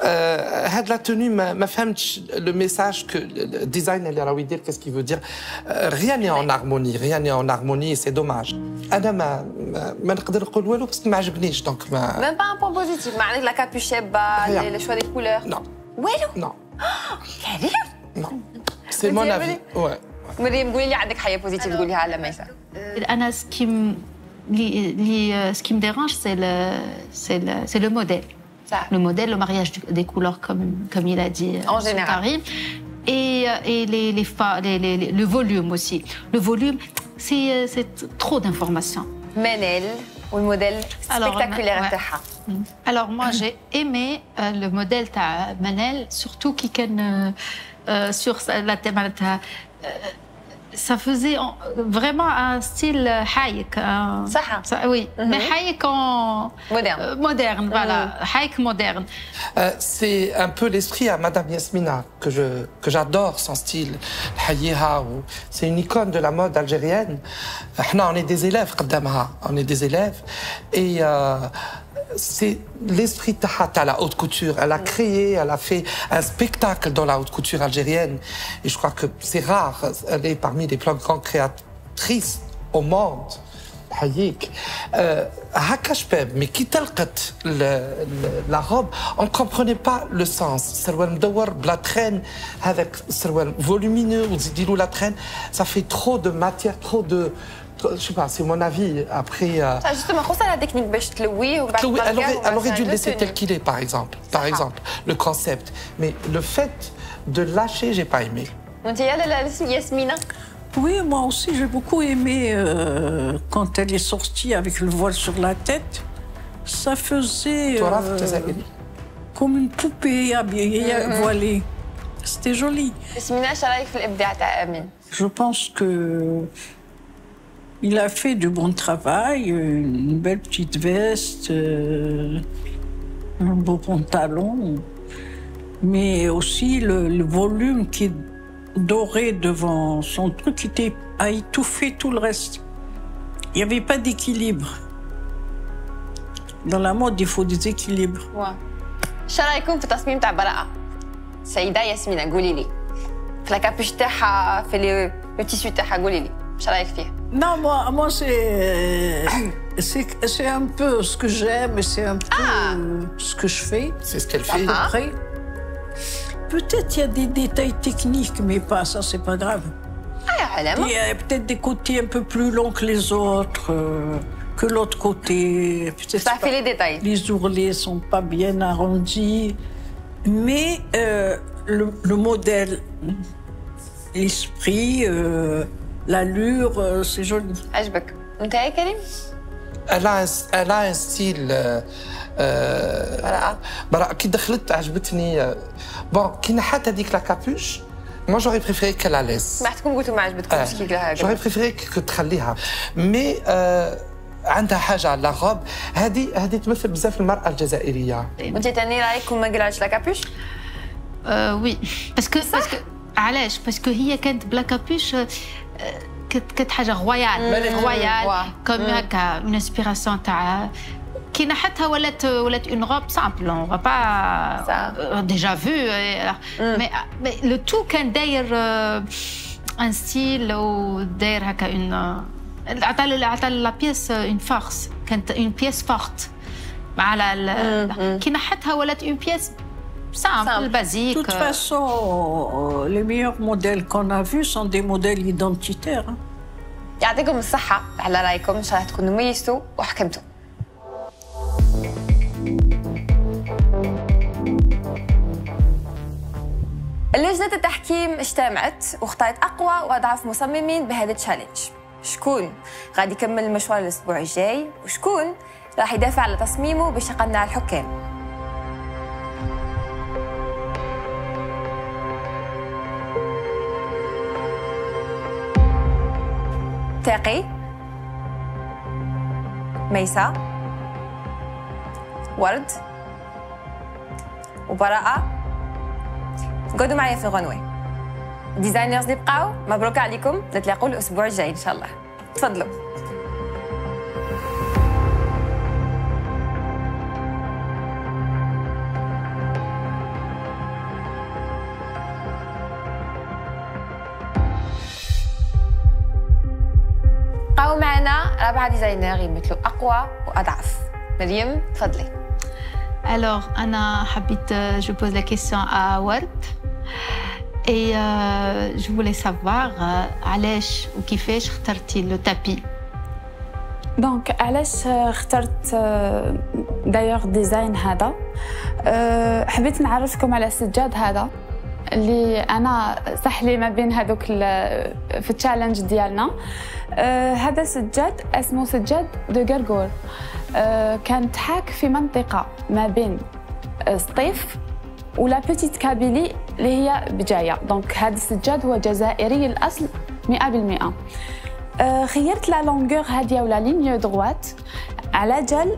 euh, tenue, ma femme, le message que le design, elle a dire, qu'est-ce qu'il veut dire euh, Rien n'est en harmonie, rien n'est en harmonie et c'est dommage. أنا ما ما نقدر نقول والو بس ما عجبنيش دونك ما Même pas un point positif, معناتها la capuche bas, le choix des couleurs. Non. والو Non. Karim Non. C'est mon avis. Ouais. مريم قولي لي عندك حاجة بوزيتيف تقوليها على ميسا أنا سكيم لي ce qui me dérange c'est le c'est le c'est le modèle le modèle, le mariage des couleurs, comme, comme il a dit en général. Et, et les, les, les, le volume aussi. Le volume, c'est trop d'informations. Menel, ou le modèle spectaculaire Alors, ouais. Alors moi, j'ai aimé euh, le modèle de Manel, surtout qui euh, euh, sur la thématique ça faisait vraiment un style haïk. Ça, oui, mm -hmm. mais haïk en moderne. Euh, moderne, voilà, mm haïk moderne. Euh, c'est un peu l'esprit à Madame Yasmina que je que j'adore son style haïha. C'est une icône de la mode algérienne. on est des élèves, on est des élèves et euh, c'est l'esprit Tahat à la haute couture. Elle a créé, elle a fait un spectacle dans la haute couture algérienne. Et je crois que c'est rare. Elle est parmi les plus grandes créatrices au monde. حييك هكا شباب مي كي تلقت لا روب اون كومبروني با لو سونس سروال مدور بلا ترين هذاك سروال فولومينو وتزيدي له لا ترين ça fait trop de matière trop de je sais pas, c'est mon avis. Après. Euh... Ça, justement, c'est la technique de Louis ou elle aurait, elle aurait dû le laisser tel qu'il est, par exemple. Par ah. exemple, le concept. Mais le fait de lâcher, j'ai pas aimé. Yasmina Oui, moi aussi, j'ai beaucoup aimé euh, quand elle est sortie avec le voile sur la tête. Ça faisait euh, comme une poupée habillée, mm-hmm. voilée. C'était joli. Je pense que il a fait du bon travail, une belle petite veste, euh, un beau pantalon, mais aussi le, volume qui est doré devant son truc était, a étouffé tout le reste. Il n'y avait pas d'équilibre. Dans la mode, il faut des équilibres. شو رايكم في تصميم تاع براءة؟ سيدة ياسمينة قولي لي في الكابوش تاعها في لو تيسو تاعها قولي لي شو رايك فيه؟ Non, moi, moi c'est, c'est un peu ce que j'aime et c'est un peu ah. ce que je fais. C'est ce qu'elle fait. Après, peut-être il y a des détails techniques, mais pas ça, c'est pas grave. Ah, il y a peut-être des côtés un peu plus longs que les autres. Euh, que l'autre côté. Ça fait les détails. Les ourlets sont pas bien arrondis. Mais euh, le, le modèle, l'esprit, euh, L'allure, euh, c'est joli. عجبك انت يا كريم elle a un, elle a un style براءة براءة كي دخلت عجبتني bon كي نحات هذيك la capuche moi j'aurais préféré qu'elle la laisse. سمعتكم قلتوا ما عجبتكمش كي لها j'aurais préféré que تخليها mais آه، عندها حاجة على الغاب هذه هذه تمثل بزاف المرأة الجزائرية. وانت تاني رايكم ما قلعتش la capuche oui parce que parce que علاش? parce que هي كانت بلا capuche كانت حاجة غويال. غويال. كوم. هكا اون انسبيراسيون تاع كي نحتها ولات ولات اون روب سامبل اون با ديجا فو مي لو تو كان داير ان ستيل وداير هكا اون عطى عطى لا بيس اون فورس كانت اون بيس فورت على كي نحتها ولات اون بيس سامبل De بازيك toute façon, euh, les meilleurs modèles qu'on a vus sont des modèles identitaires. يعطيكم الصحة. على رأيكم ان شاء الله تكونوا ميزتوا وحكمتوا لجنة التحكيم اجتمعت واختارت أقوى وأضعف مصممين بهذا التشالنج. شكون غادي يكمل المشوار الأسبوع الجاي؟ وشكون راح يدافع على تصميمه باش يقنع الحكام؟ تاقي ميسا. ورد. وبراءة. قعدوا معايا في الغنوة. ديزاينرز اللي بقاو مبروك عليكم. نتلاقوا الأسبوع الجاي إن شاء الله. تفضلوا. designer يمثلوا أقوى وأضعف مريم تفضلي Alors, Anna habite, euh, je pose la question à Ward. Et euh, je voulais savoir, euh, علاش وكيفاش اخترتي le tapis? donc علاش اخترت d'ailleurs design هذا حبيت نعرفكم على السجاد هذا اللي أنا سحلي ما بين هذوك في ال challenge ديالنا أه، هذا سجاد اسمه سجاد de غرغور أه، كان تحاك في منطقة ما بين أه، سطيف ولا petite Kabylie اللي هي بجاية. donc هذا السجاد هو جزائري الأصل 100% آه، خيرت la longueur هادية ولا ligne droite على جال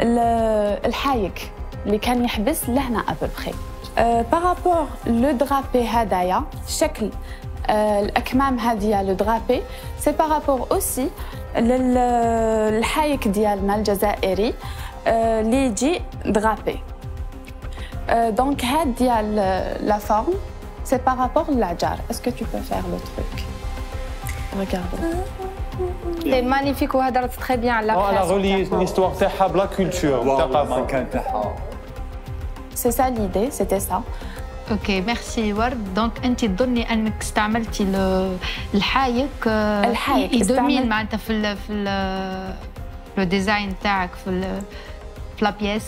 ال- الحايك اللي كان يحبس لهنا à peu près par rapport le drapé هدايا شكل آه، الاكمام هذه le drapé c'est par rapport aussi للحايك ديالنا الجزائري آه، اللي يجي drapé donc هاد ديال la forme c'est par rapport للعجار est-ce que tu peux faire le truc Regardez. C'est magnifique. وهضرت très bien. على Elle a création relié تاعها. l'histoire تاعها بلا culture C'est ça l'idée, c'était ça. أوكي ميرسي ورد donc انت تظني أنك استعملتي ال- الحايك الحايك ي domine معناتها في ال في ال في ال design تاعك في في la pièce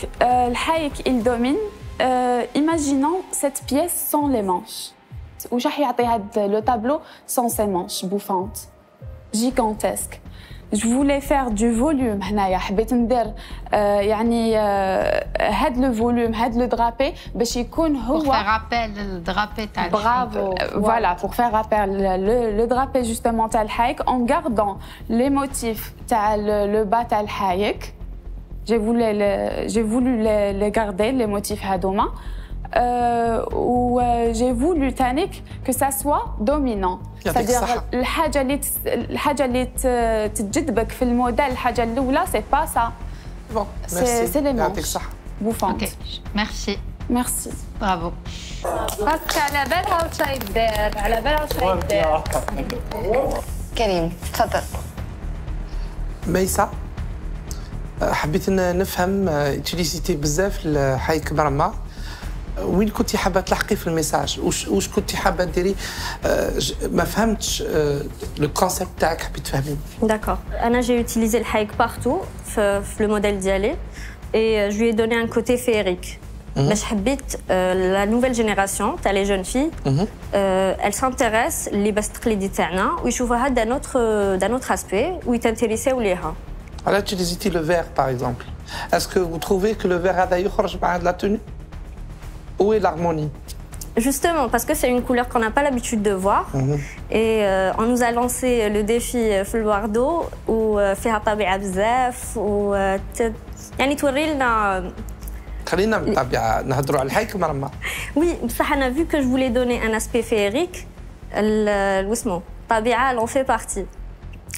Euh, le haïk, il domine. Euh, imaginons cette pièce sans les manches. وش راح يعطي هاد le tableau sans ses manches bouffantes gigantesque je voulais faire du volume هنايا حبيت ندير آه يعني آه هاد لو فوليوم هاد لو درابي باش يكون هو pour faire appel الدرابي تاع Bravo. Voilà, pour faire appel le, le drapé justement تاع الحايك en gardant les motifs تاع le, le bas تاع الحايك. J'ai voulu les, j'ai voulu les, les garder les motifs هذوما. Euh, و j'ai voulu تانيك que ça soit dominant. يعطيك C'est-à-dire الصحة. الحاجة اللي تس- الحاجة اللي ت- تجذبك في الموديل الحاجة الأولى c'est pas ça. Bon, C'est merci. c'est les يعطيك manches الصحة. bouffantes. أوكي ميرسي Merci. برافو باسكو على بالها واش راهي دير على بالها واش راهي دير كريم تفضل ميسا آه، حبيت ن- نفهم يوتيليزيتي بزاف الحايك برما وين كنتي حابه تلحقي في الميساج واش واش كنتي حابه ديري آه، ج- ما فهمتش لو كونسيبت تاعك حبيت تفهميني D'accord. Anna, j'ai utilisé le hike partout, f- f- le modèle d'Yalé, et euh, je lui ai donné un côté féerique. Mhm. Mais j'habite euh, la nouvelle génération, t'as les jeunes filles, euh, elles s'intéressent les باستقليدي تاعنا ويشوفوها d'un autre d'un autre aspect ويتنتريسيو ليها. Alors, tu hésitais le vert, par exemple. Est-ce que vous trouvez que le vert هذا يخرج مع la tenue Où est l'harmonie Justement, parce que c'est une couleur qu'on n'a pas l'habitude de voir. Et euh, on nous a lancé le défi في الواردو وفيها طبيعة بزاف و ت- يعني توري لنا خلينا بالطبيعه نهضروا على الحيك مرمى Oui, ça, on a vu que je voulais donner un aspect féerique. ال- واسمه الطبيعة elle en fait partie.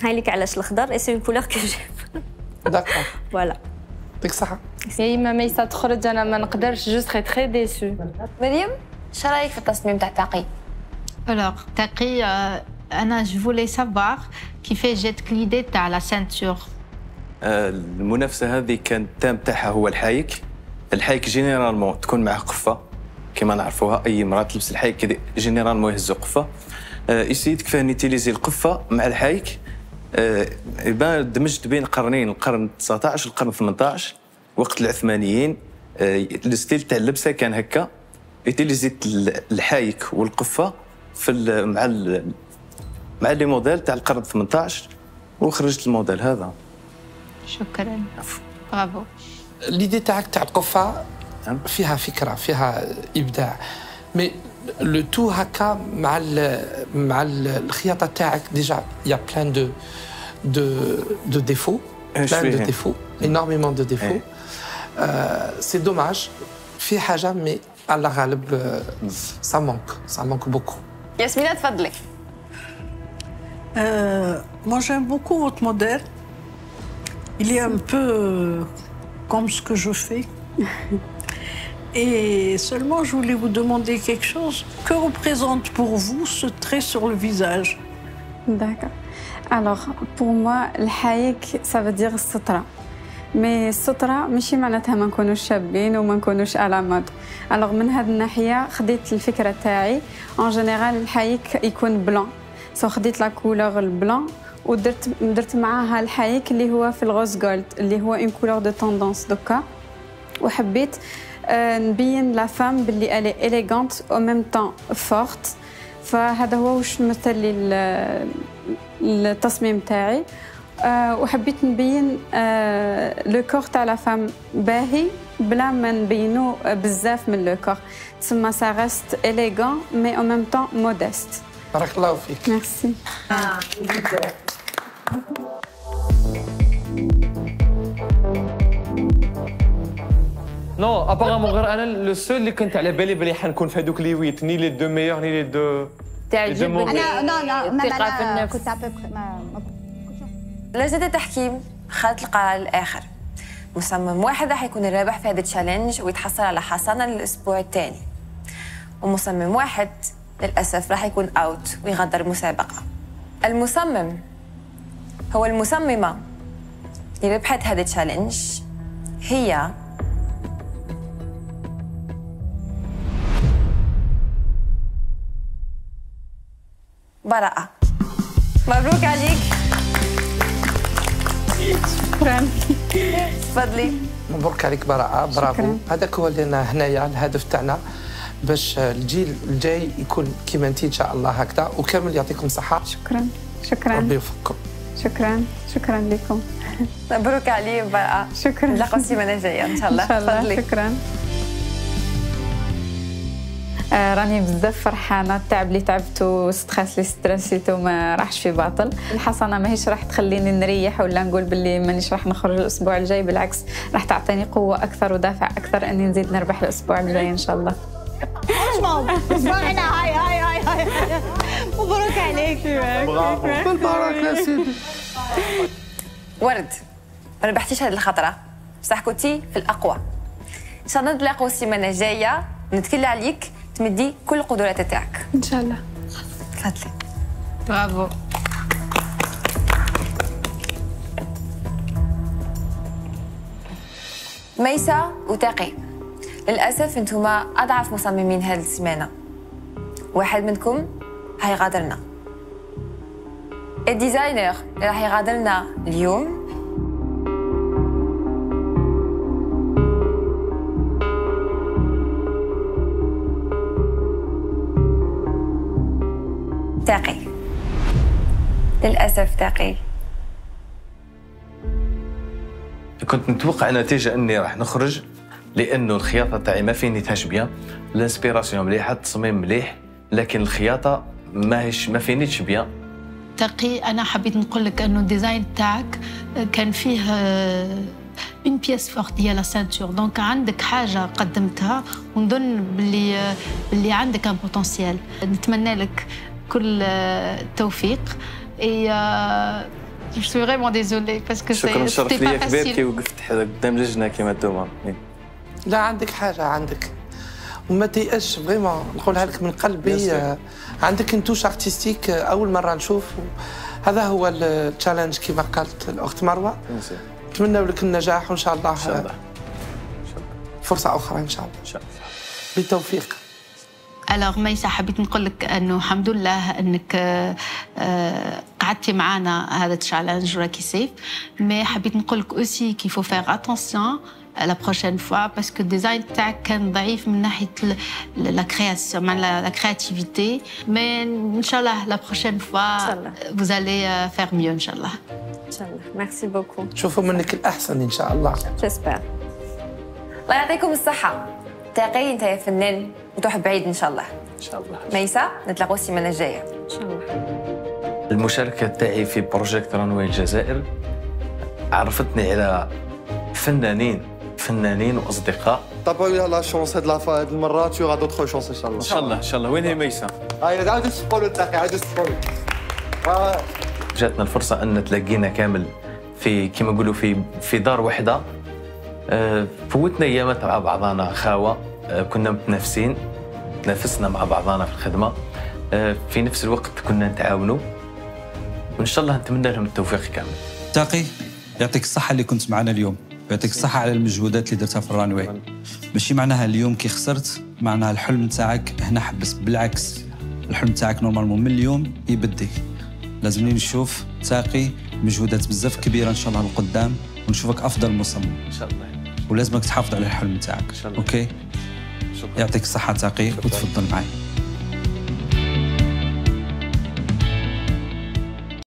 هاي لك علاش الخضر et c'est une couleur que j'aime. d'accord Voilà. يعطيك الصحه يا اما ميسا تخرج أنا ما نقدرش je serais très déçue. مريم شو رأيك في التصميم تاع euh, Anna, je voulais savoir qui fait jette l'idée à la ceinture. آه، المنافسة هذه كان ال thème تاعها هو الحايك. الحايك généralement تكون معه قفة كما نعرفوها أي امراه تلبس الحايك généralement يهزوا قفة. آه، يسيد كيفاه ن utilisé القفة مع الحايك. يبان دمجت بين قرنين القرن 19 والقرن 18 وقت العثمانيين آه، ال style تاع اللبسة كان هكا. يتيليزيت الحايك والقفة في مع ال- مع les modèles تاع القرن 18 وخرجت الموديل هذا. شكرا. bravo. l'idée تاعك تاع القفة فيها فكرة فيها إبداع. mais le tout هكا مع ال مع ال- الخياطه تاعك déjà il y a plein de دو دو ديفو إيش بلان دو فيه؟ ديفو énormément دو ديفو سي دوماج في حاجة مي على غالب سا مونك سا مونك بوكو ياسمينة تفضلي Euh, moi, j'aime beaucoup votre modèle. Il est un peu euh, comme ce que je fais. Et seulement, je voulais vous demander quelque chose. Que représente pour vous ce trait sur le visage D'accord. Alors, pour moi, الحايك ça veut dire السترة. mais السترة ماشي معناتها ما نكونوش شابين وما نكونوش à la mode. alors من هذه الناحية خديت الفكرة تاعي en général الحايك يكون blanc. سو خديت la couleur ال blanc ودرت درت معاها الحايك اللي هو في ال rose gold اللي هو une couleur de tendance دوكا. وحبيت آه، نبين la femme باللي elle est élégante au même temps forte فهذا هو واش مثل لي ال- التصميم تاعي. آه، وحبيت نبين le corps تاع la femme باهي بلا ما نبينو بزاف من le corps تسمى ça reste élégant mais au même temps modeste بارك الله فيك. merci non apparemment غير أنا le seul اللي كنت على بالي بلي حنكون في هذوك les huit ni les deux meilleurs ni les deux تعجبني أنا non non ما. كنت ما لجنة التحكيم خدت القرار الآخر. مصمم واحد راح يكون الرابح في هذا ال challenge ويتحصل على حصانة للأسبوع الثاني ومصمم واحد للأسف راح يكون out ويغادر المسابقة. المصمم هو المصممة اللي ربحت هذا ال challenge. هي براءة مبروك عليك شكرا. تفضلي مبروك عليك براءة برافو. هذاك هو اللي هنايا الهدف تاعنا باش الجيل الجاي يكون كيما أنت إن شاء الله هكذا. وكامل يعطيكم صحه شكرا. شكرا. ربي يوفقكم. شكرا. شكرا لكم. مبروك عليك براءة شكرا. نتلاقاو السيمانة الجاية إن شاء الله. إن شاء الله. تفضلي. شكرا. آه، راني بزاف فرحانة التعب اللي تعبته stress اللي stressé ته ما راحش في باطل. الحصانة ماهيش راح تخليني نريح ولا نقول باللي مانيش راح نخرج الأسبوع الجاي بالعكس راح تعطيني قوة أكثر ودافع أكثر إني نزيد نربح الأسبوع الجاي إن شاء الله. هاي هاي هاي هاي مبروك عليك برافو بالبركه سيدي ورد ما ربحتيش هذه الخطرة. بصح كنتي في الأقوى. إن شاء الله نتلاقوا السيمانة الجاية نتكل عليك تمدي كل القدرات تاعك إن شاء الله. تفضلي. برافو. ميسا وتاقي للأسف أنتم أضعف مصممين هذه السيمانه واحد منكم هيغادرنا. الديزاينر اللي راح يغادرنا اليوم. تاقي للأسف تاقي كنت متوقع نتيجة أني راح نخرج لأنه الخياطة تاعي ما finie bien ال inspiration مليحة التصميم مليح لكن الخياطة ماهيش ما finie ش bien تقي أنا حبيت نقول لك أنه ال design تاعك كان فيه une pièce forte ديال la ceinture donc عندك حاجة قدمتها ونظن باللي باللي عندك un potentiel نتمنى لك كل التوفيق et je suis vraiment désolée parce que شكرا شرف ليا كبير كي وقفت قدام لجنة كيما انتوما لا عندك حاجة عندك. وما تيأش vraiment نقولها لك من قلبي آه، عندك une touche artistique آه، أول مرة نشوف. هذا هو ال challenge كما قالت الأخت مروة. نتمنى لك النجاح وإن شاء الله إن شاء الله. فرصة أخرى إن شاء الله. إن شاء الله. بالتوفيق alors ميسا حبيت نقول لك إنه الحمد لله إنك آه، قعدتي معنا هذا ال challenge راكي safe. mais حبيت نقول لك aussi qu'il faut faire attention la prochaine fois parce que ال design تاعك كان ضعيف من ناحية la création مع la créativité mais إن شاء الله la prochaine fois vous allez faire mieux إن شاء الله. إن شاء الله. merci beaucoup نشوفوا منك الأحسن إن شاء الله. j'espère الله يعطيكم الصحة. تاقي أنت يا فنان. وتروح بعيد إن شاء الله. إن شاء الله. ميسا نتلاقوا السيمانة الجاية. إن شاء الله. المشاركة تاعي في Project Runway الجزائر عرفتني على فنانين فنانين وأصدقاء. طبعا il y a la chance هاد هاد المره t'auras d'autres chances ان شاء الله إن شاء الله إن شاء الله. وين هي ميسا؟ هاي عاود تسقولوا تاعي عاود تسقولوا جاتنا الفرصة أن تلاقينا كامل في كما نقولوا في في دار واحدة آه، فوتنا ايامات مع بعضنا خاوة. كنا متنافسين تنافسنا مع بعضنا في الخدمة. آه، في نفس الوقت كنا نتعاونوا. وإن شاء الله نتمنى لهم التوفيق كامل. تاقي يعطيك الصحة اللي كنت معنا اليوم. يعطيك الصحة على المجهودات اللي درتها في الرانوي. ماشي معناها اليوم كي خسرت معناها الحلم تاعك هنا حبس. بالعكس الحلم تاعك normalement من اليوم يبدي. لازمني نشوف تاقي مجهودات بزاف كبيرة إن شاء الله لقدام ونشوفك أفضل مصمم. إن شاء الله. ولازمك تحافظ على الحلم تاعك. OK؟ يعطيك الصحة تاقي وتفضل معي.